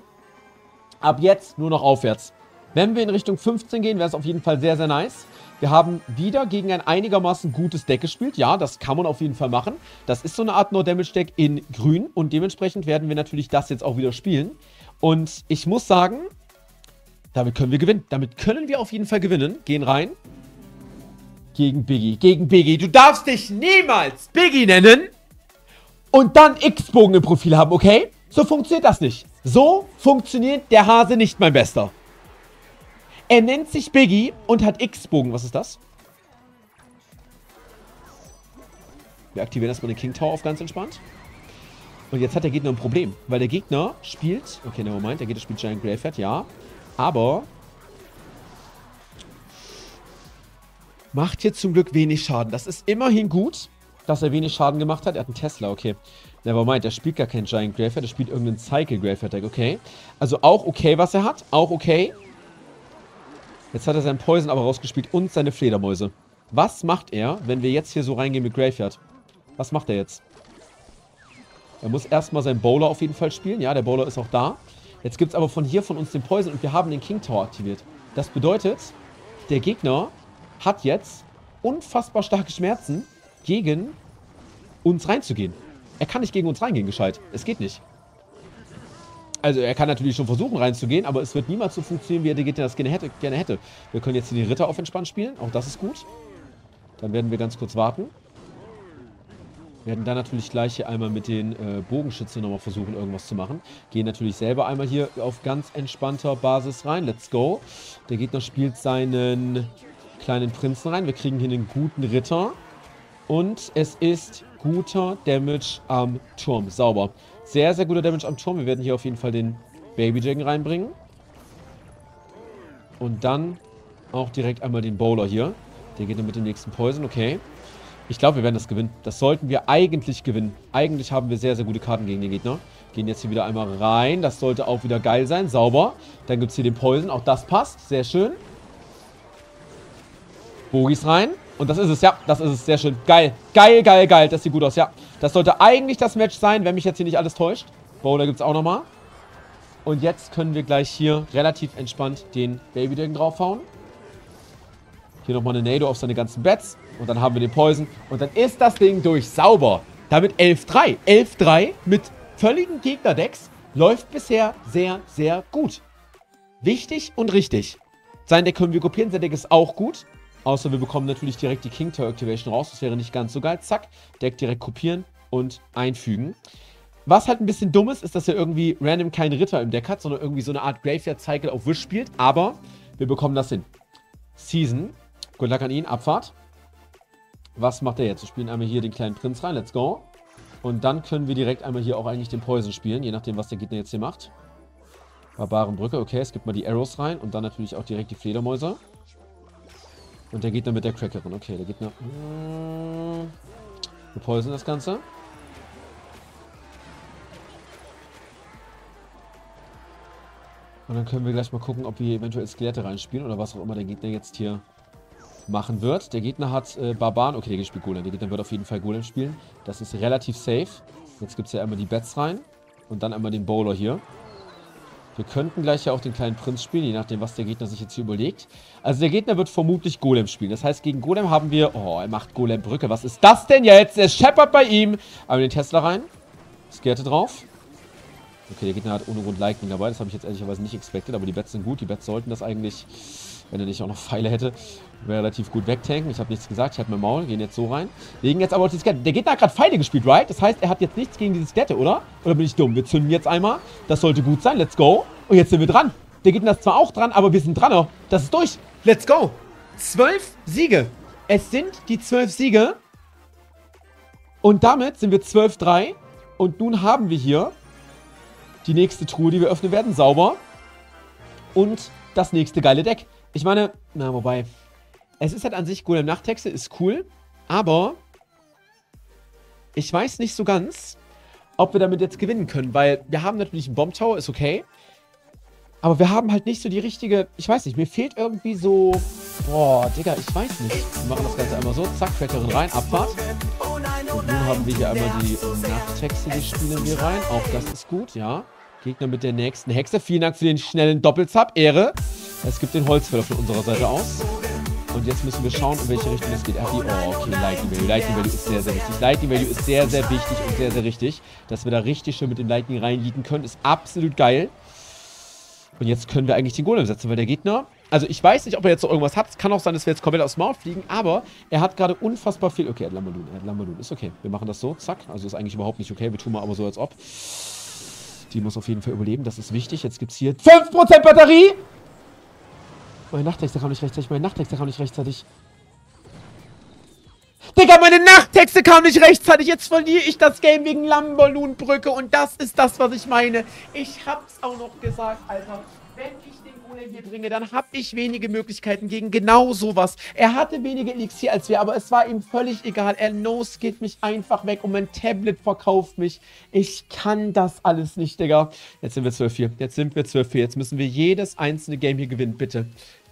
Ab jetzt nur noch aufwärts. Wenn wir in Richtung 15 gehen, wäre es auf jeden Fall sehr, sehr nice. Wir haben wieder gegen ein einigermaßen gutes Deck gespielt. Ja, das kann man auf jeden Fall machen. Das ist so eine Art No-Damage-Deck in grün. Und dementsprechend werden wir natürlich das jetzt auch wieder spielen. Und ich muss sagen, damit können wir gewinnen. Damit können wir auf jeden Fall gewinnen. Gehen rein. Gegen Biggie. Gegen Biggie. Du darfst dich niemals Biggie nennen und dann X-Bogen im Profil haben, okay? So funktioniert das nicht. So funktioniert der Hase nicht, mein Bester. Er nennt sich Biggie und hat X-Bogen. Was ist das? Wir aktivieren erstmal den King Tower auf ganz entspannt. Und jetzt hat der Gegner ein Problem, weil der Gegner spielt... Okay, nevermind, der Gegner spielt Giant Graveyard, ja. Aber... Macht hier zum Glück wenig Schaden. Das ist immerhin gut, dass er wenig Schaden gemacht hat. Er hat einen Tesla, okay. Nevermind, der spielt gar keinen Giant Graveyard, der spielt irgendeinen Cycle Graveyard Deck, okay. Also auch okay, was er hat, auch okay. Jetzt hat er seinen Poison aber rausgespielt und seine Fledermäuse. Was macht er, wenn wir jetzt hier so reingehen mit Graveyard? Was macht er jetzt? Er muss erstmal seinen Bowler auf jeden Fall spielen. Ja, der Bowler ist auch da. Jetzt gibt es aber von hier von uns den Poison und wir haben den King Tower aktiviert. Das bedeutet, der Gegner hat jetzt unfassbar starke Schmerzen, gegen uns reinzugehen. Er kann nicht gegen uns reingehen, gescheit. Es geht nicht. Also er kann natürlich schon versuchen reinzugehen, aber es wird niemals so funktionieren, wie er das gerne hätte. Wir können jetzt den Ritter auf entspannt spielen, auch das ist gut. Dann werden wir ganz kurz warten. Werden dann natürlich gleich hier einmal mit den äh, Bogenschützen nochmal versuchen, irgendwas zu machen. Gehen natürlich selber einmal hier auf ganz entspannter Basis rein. Let's go. Der Gegner spielt seinen kleinen Prinzen rein. Wir kriegen hier einen guten Ritter. Und es ist guter Damage am Turm. Sauber. Sehr, sehr guter Damage am Turm. Wir werden hier auf jeden Fall den Baby Dragon reinbringen. Und dann auch direkt einmal den Bowler hier. Der geht dann mit dem nächsten Poison, okay. Ich glaube, wir werden das gewinnen. Das sollten wir eigentlich gewinnen. Eigentlich haben wir sehr, sehr gute Karten gegen den Gegner. Gehen jetzt hier wieder einmal rein. Das sollte auch wieder geil sein. Sauber. Dann gibt es hier den Poison. Auch das passt. Sehr schön. Bogies rein. Und das ist es, ja. Das ist es. Sehr schön. Geil. Geil, geil, geil. Das sieht gut aus, ja. Das sollte eigentlich das Match sein, wenn mich jetzt hier nicht alles täuscht. Bowler gibt es auch nochmal. Und jetzt können wir gleich hier relativ entspannt den Baby Dragon draufhauen. Hier nochmal eine Nado auf seine ganzen Bets. Und dann haben wir den Poison. Und dann ist das Ding durch. Sauber. Damit 11-3. 11-3 mit völligen Gegnerdecks läuft bisher sehr, sehr gut. Wichtig und richtig. Sein Deck können wir kopieren. Sein Deck ist auch gut. Außer wir bekommen natürlich direkt die King Tower Activation raus. Das wäre nicht ganz so geil. Zack, Deck direkt kopieren und einfügen. Was halt ein bisschen dumm ist, ist, dass er irgendwie random keinen Ritter im Deck hat, sondern irgendwie so eine Art Graveyard Cycle auf Wish spielt. Aber wir bekommen das hin. Season. Good luck an ihn. Abfahrt. Was macht er jetzt? Wir spielen einmal hier den kleinen Prinz rein. Let's go. Und dann können wir direkt einmal hier auch eigentlich den Poison spielen, je nachdem, was der Gegner jetzt hier macht. Barbarenbrücke, okay, es gibt mal die Arrows rein und dann natürlich auch direkt die Fledermäuse. Und der Gegner mit der Crackerin. Okay, der Gegner... Hm, wir poison das Ganze. Und dann können wir gleich mal gucken, ob wir eventuell Skelette reinspielen oder was auch immer der Gegner jetzt hier machen wird. Der Gegner hat äh, Barbaren. Okay, der Gegner spielt Golem. Der Gegner wird auf jeden Fall Golem spielen. Das ist relativ safe. Jetzt gibt es ja einmal die Bats rein. Und dann einmal den Bowler hier. Wir könnten gleich ja auch den kleinen Prinz spielen, je nachdem, was der Gegner sich jetzt hier überlegt. Also der Gegner wird vermutlich Golem spielen. Das heißt, gegen Golem haben wir... Oh, er macht Golem-Brücke. Was ist das denn jetzt? Er scheppert bei ihm. Einmal den Tesla rein. Skerte drauf. Okay, der Gegner hat ohne Grund Lightning dabei. Das habe ich jetzt ehrlicherweise nicht expected. Aber die Bets sind gut. Die Bets sollten das eigentlich, wenn er nicht auch noch Pfeile hätte, relativ gut wegtanken. Ich habe nichts gesagt. Ich habe mein Maul. Gehen jetzt so rein. Legen jetzt aber auch die Skelette. Der Gegner hat gerade Pfeile gespielt, right? Das heißt, er hat jetzt nichts gegen diese Skelette, oder? Oder bin ich dumm? Wir zünden jetzt einmal. Das sollte gut sein. Let's go. Und jetzt sind wir dran. Der Gegner ist zwar auch dran, aber wir sind dran. Das ist durch. Let's go. Zwölf Siege. Es sind die zwölf Siege. Und damit sind wir 12-3. Und nun haben wir hier die nächste Truhe, die wir öffnen werden. Sauber. Und das nächste geile Deck. Ich meine, na, wobei. Es ist halt an sich, Golem Nachttexte ist cool. Aber ich weiß nicht so ganz, ob wir damit jetzt gewinnen können. Weil wir haben natürlich einen Bomb Tower, ist okay. Aber wir haben halt nicht so die richtige... Ich weiß nicht, mir fehlt irgendwie so... Boah, Digga, ich weiß nicht. Wir machen das Ganze einmal so. Zack, Crackerin rein, Abfahrt. Und nun haben wir hier einmal die Nachttexte, die spielen wir rein. Auch das ist gut, ja. Gegner mit der nächsten Hexe. Vielen Dank für den schnellen Doppelzap. Ehre. Es gibt den Holzfäller von unserer Seite aus. Und jetzt müssen wir schauen, in welche Richtung es geht. Er oh, okay, Lightning Value. Lightning Value ist sehr, sehr wichtig. Lightning Value ist sehr, sehr wichtig und sehr, sehr richtig. Dass wir da richtig schön mit dem Lightning reinliegen können, ist absolut geil. Und jetzt können wir eigentlich den Golem setzen, weil der Gegner... Also ich weiß nicht, ob er jetzt noch irgendwas hat. Es kann auch sein, dass wir jetzt komplett aufs Maul fliegen. Aber er hat gerade unfassbar viel... Okay, er hat Lamalun. Er hat Lamalun. Ist okay. Wir machen das so. Zack. Also ist eigentlich überhaupt nicht okay. Wir tun mal aber so, als ob. Die muss auf jeden Fall überleben. Das ist wichtig. Jetzt gibt es hier 5% Batterie. Meine Nachttexte kamen nicht rechtzeitig. Meine Nachttexte kamen nicht rechtzeitig. Digga, meine Nachttexte kamen nicht rechtzeitig. Jetzt verliere ich das Game wegen Lamballoon-Brücke. Und das ist das, was ich meine. Ich hab's auch noch gesagt, Alter. Wenn ich den Golem hier bringe, dann habe ich wenige Möglichkeiten gegen genau sowas. Er hatte weniger Elixier als wir, aber es war ihm völlig egal. Er no-skillt mich einfach weg und mein Tablet verkauft mich. Ich kann das alles nicht, Digga. Jetzt sind wir 12-4. Jetzt sind wir 12-4. Jetzt müssen wir jedes einzelne Game hier gewinnen, bitte.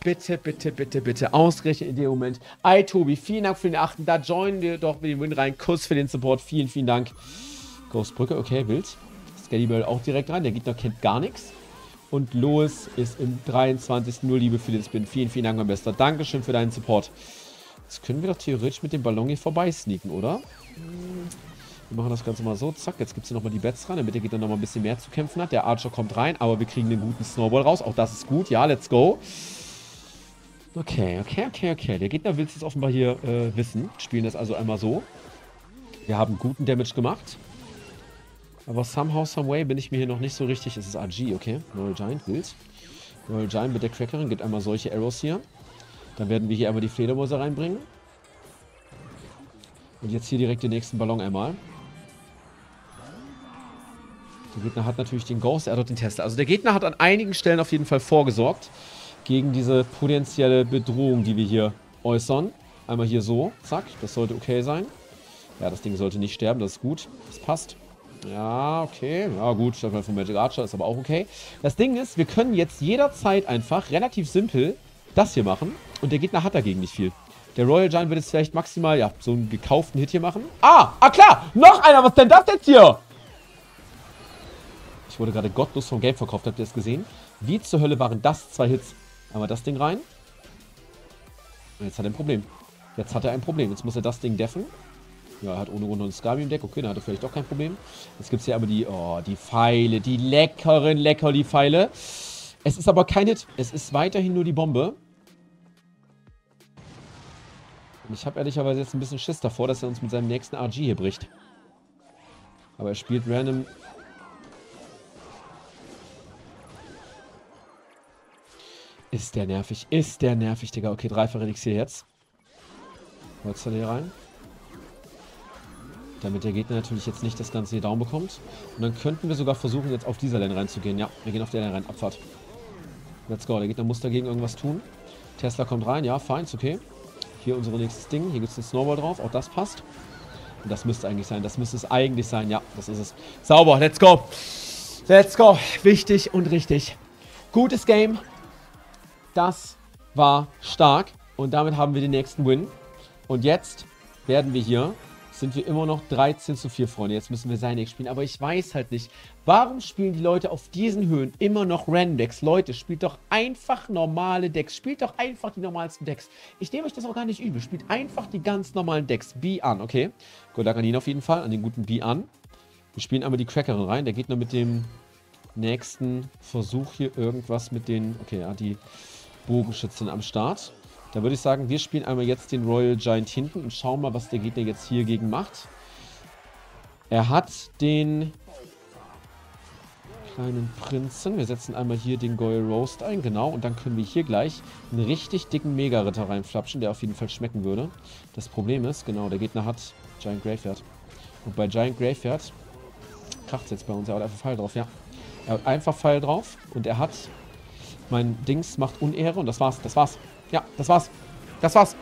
Bitte, bitte, bitte, bitte. Ausgerechnet in dem Moment. Ei, Tobi, vielen Dank für den achten. Da joinen wir doch mit dem Win rein. Kuss für den Support. Vielen, vielen Dank. Ghostbrücke, okay, wild. Scallybird auch direkt rein. Der Gegner kennt gar nichts. Und Lois ist im 23. Nur Liebe für den Spin. Vielen, vielen Dank, mein Bester. Dankeschön für deinen Support. Jetzt können wir doch theoretisch mit dem Ballon hier vorbei sneaken, oder? Wir machen das Ganze mal so. Zack, jetzt gibt es hier nochmal die Bets ran, damit der Gegner nochmal ein bisschen mehr zu kämpfen hat. Der Archer kommt rein, aber wir kriegen einen guten Snowball raus. Auch das ist gut. Ja, let's go. Okay, okay, okay, okay. Der Gegner will es jetzt offenbar hier äh, wissen. Spielen das also einmal so. Wir haben guten Damage gemacht. Aber somehow, someway bin ich mir hier noch nicht so richtig. Es ist RG, okay. Royal Giant, wild. Royal Giant mit der Crackerin gibt einmal solche Arrows hier. Dann werden wir hier einmal die Fledermäuse reinbringen. Und jetzt hier direkt den nächsten Ballon einmal. Der Gegner hat natürlich den Ghost, er hat den Tesla. Also der Gegner hat an einigen Stellen auf jeden Fall vorgesorgt gegen diese potenzielle Bedrohung, die wir hier äußern. Einmal hier so, zack, das sollte okay sein. Ja, das Ding sollte nicht sterben, das ist gut, das passt. Ja, okay, ja gut, Staffel von Magic Archer ist aber auch okay. Das Ding ist, wir können jetzt jederzeit einfach relativ simpel das hier machen und der Gegner hat dagegen nicht viel. Der Royal Giant wird jetzt vielleicht maximal, ja, so einen gekauften Hit hier machen. Ah, ah klar, noch einer, was denn das jetzt hier? Ich wurde gerade gottlos vom Game verkauft, habt ihr das gesehen? Wie zur Hölle waren das zwei Hits? Einmal das Ding rein. Und jetzt hat er ein Problem. Jetzt hat er ein Problem. Jetzt muss er das Ding deffen. Ja, er hat ohne Runde ein Skabi im Deck. Okay, dann hat er vielleicht doch kein Problem. Jetzt gibt es hier aber die, oh, die Pfeile. Die leckeren, lecker die Pfeile. Es ist aber kein Hit. Es ist weiterhin nur die Bombe. Und ich habe ehrlicherweise jetzt ein bisschen Schiss davor, dass er uns mit seinem nächsten RG hier bricht. Aber er spielt random Ist der nervig. Ist der nervig, Digga. Okay, dreifache Elixier jetzt. Holz hier rein. Damit der Gegner natürlich jetzt nicht das Ganze hier down bekommt. Und dann könnten wir sogar versuchen, jetzt auf dieser Lane reinzugehen. Ja, wir gehen auf der Lane rein. Abfahrt. Let's go. Der Gegner muss dagegen irgendwas tun. Tesla kommt rein. Ja, fein, okay. Hier unser nächstes Ding. Hier gibt es einen Snowball drauf. Auch das passt. Und das müsste eigentlich sein. Das müsste es eigentlich sein. Ja, das ist es. Sauber. Let's go. Let's go. Wichtig und richtig. Gutes Game. Das war stark. Und damit haben wir den nächsten Win. Und jetzt werden wir hier, sind wir immer noch 13 zu 4, Freunde. Jetzt müssen wir Sinex spielen. Aber ich weiß halt nicht, warum spielen die Leute auf diesen Höhen immer noch Random Decks? Leute, spielt doch einfach normale Decks. Spielt doch einfach die normalsten Decks. Ich nehme euch das auch gar nicht übel. Spielt einfach die ganz normalen Decks. B an, okay? Gut, an ihn auf jeden Fall, an den guten B an. Wir spielen einmal die Crackerin rein. Der Gegner mit dem nächsten Versuch hier irgendwas mit den... Okay, ja, die Bogenschützen am Start. Da würde ich sagen, wir spielen einmal jetzt den Royal Giant hinten und schauen mal, was der Gegner jetzt hier gegen macht. Er hat den kleinen Prinzen. Wir setzen einmal hier den Goyle Roast ein, genau. Und dann können wir hier gleich einen richtig dicken Mega-Ritter reinflapschen, der auf jeden Fall schmecken würde. Das Problem ist, genau, der Gegner hat Giant Graveyard. Und bei Giant Graveyard kracht es jetzt bei uns. Er hat einfach Pfeil drauf, ja. Er hat einfach Pfeil drauf und er hat mein Dings macht Unehre und das war's. Das war's. Ja, das war's. Das war's.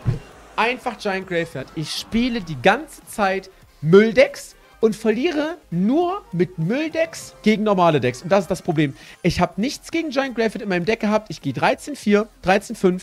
Einfach Giant Graveyard. Ich spiele die ganze Zeit Mülldecks und verliere nur mit Mülldecks gegen normale Decks. Und das ist das Problem. Ich habe nichts gegen Giant Graveyard in meinem Deck gehabt. Ich gehe 13-4, 13-5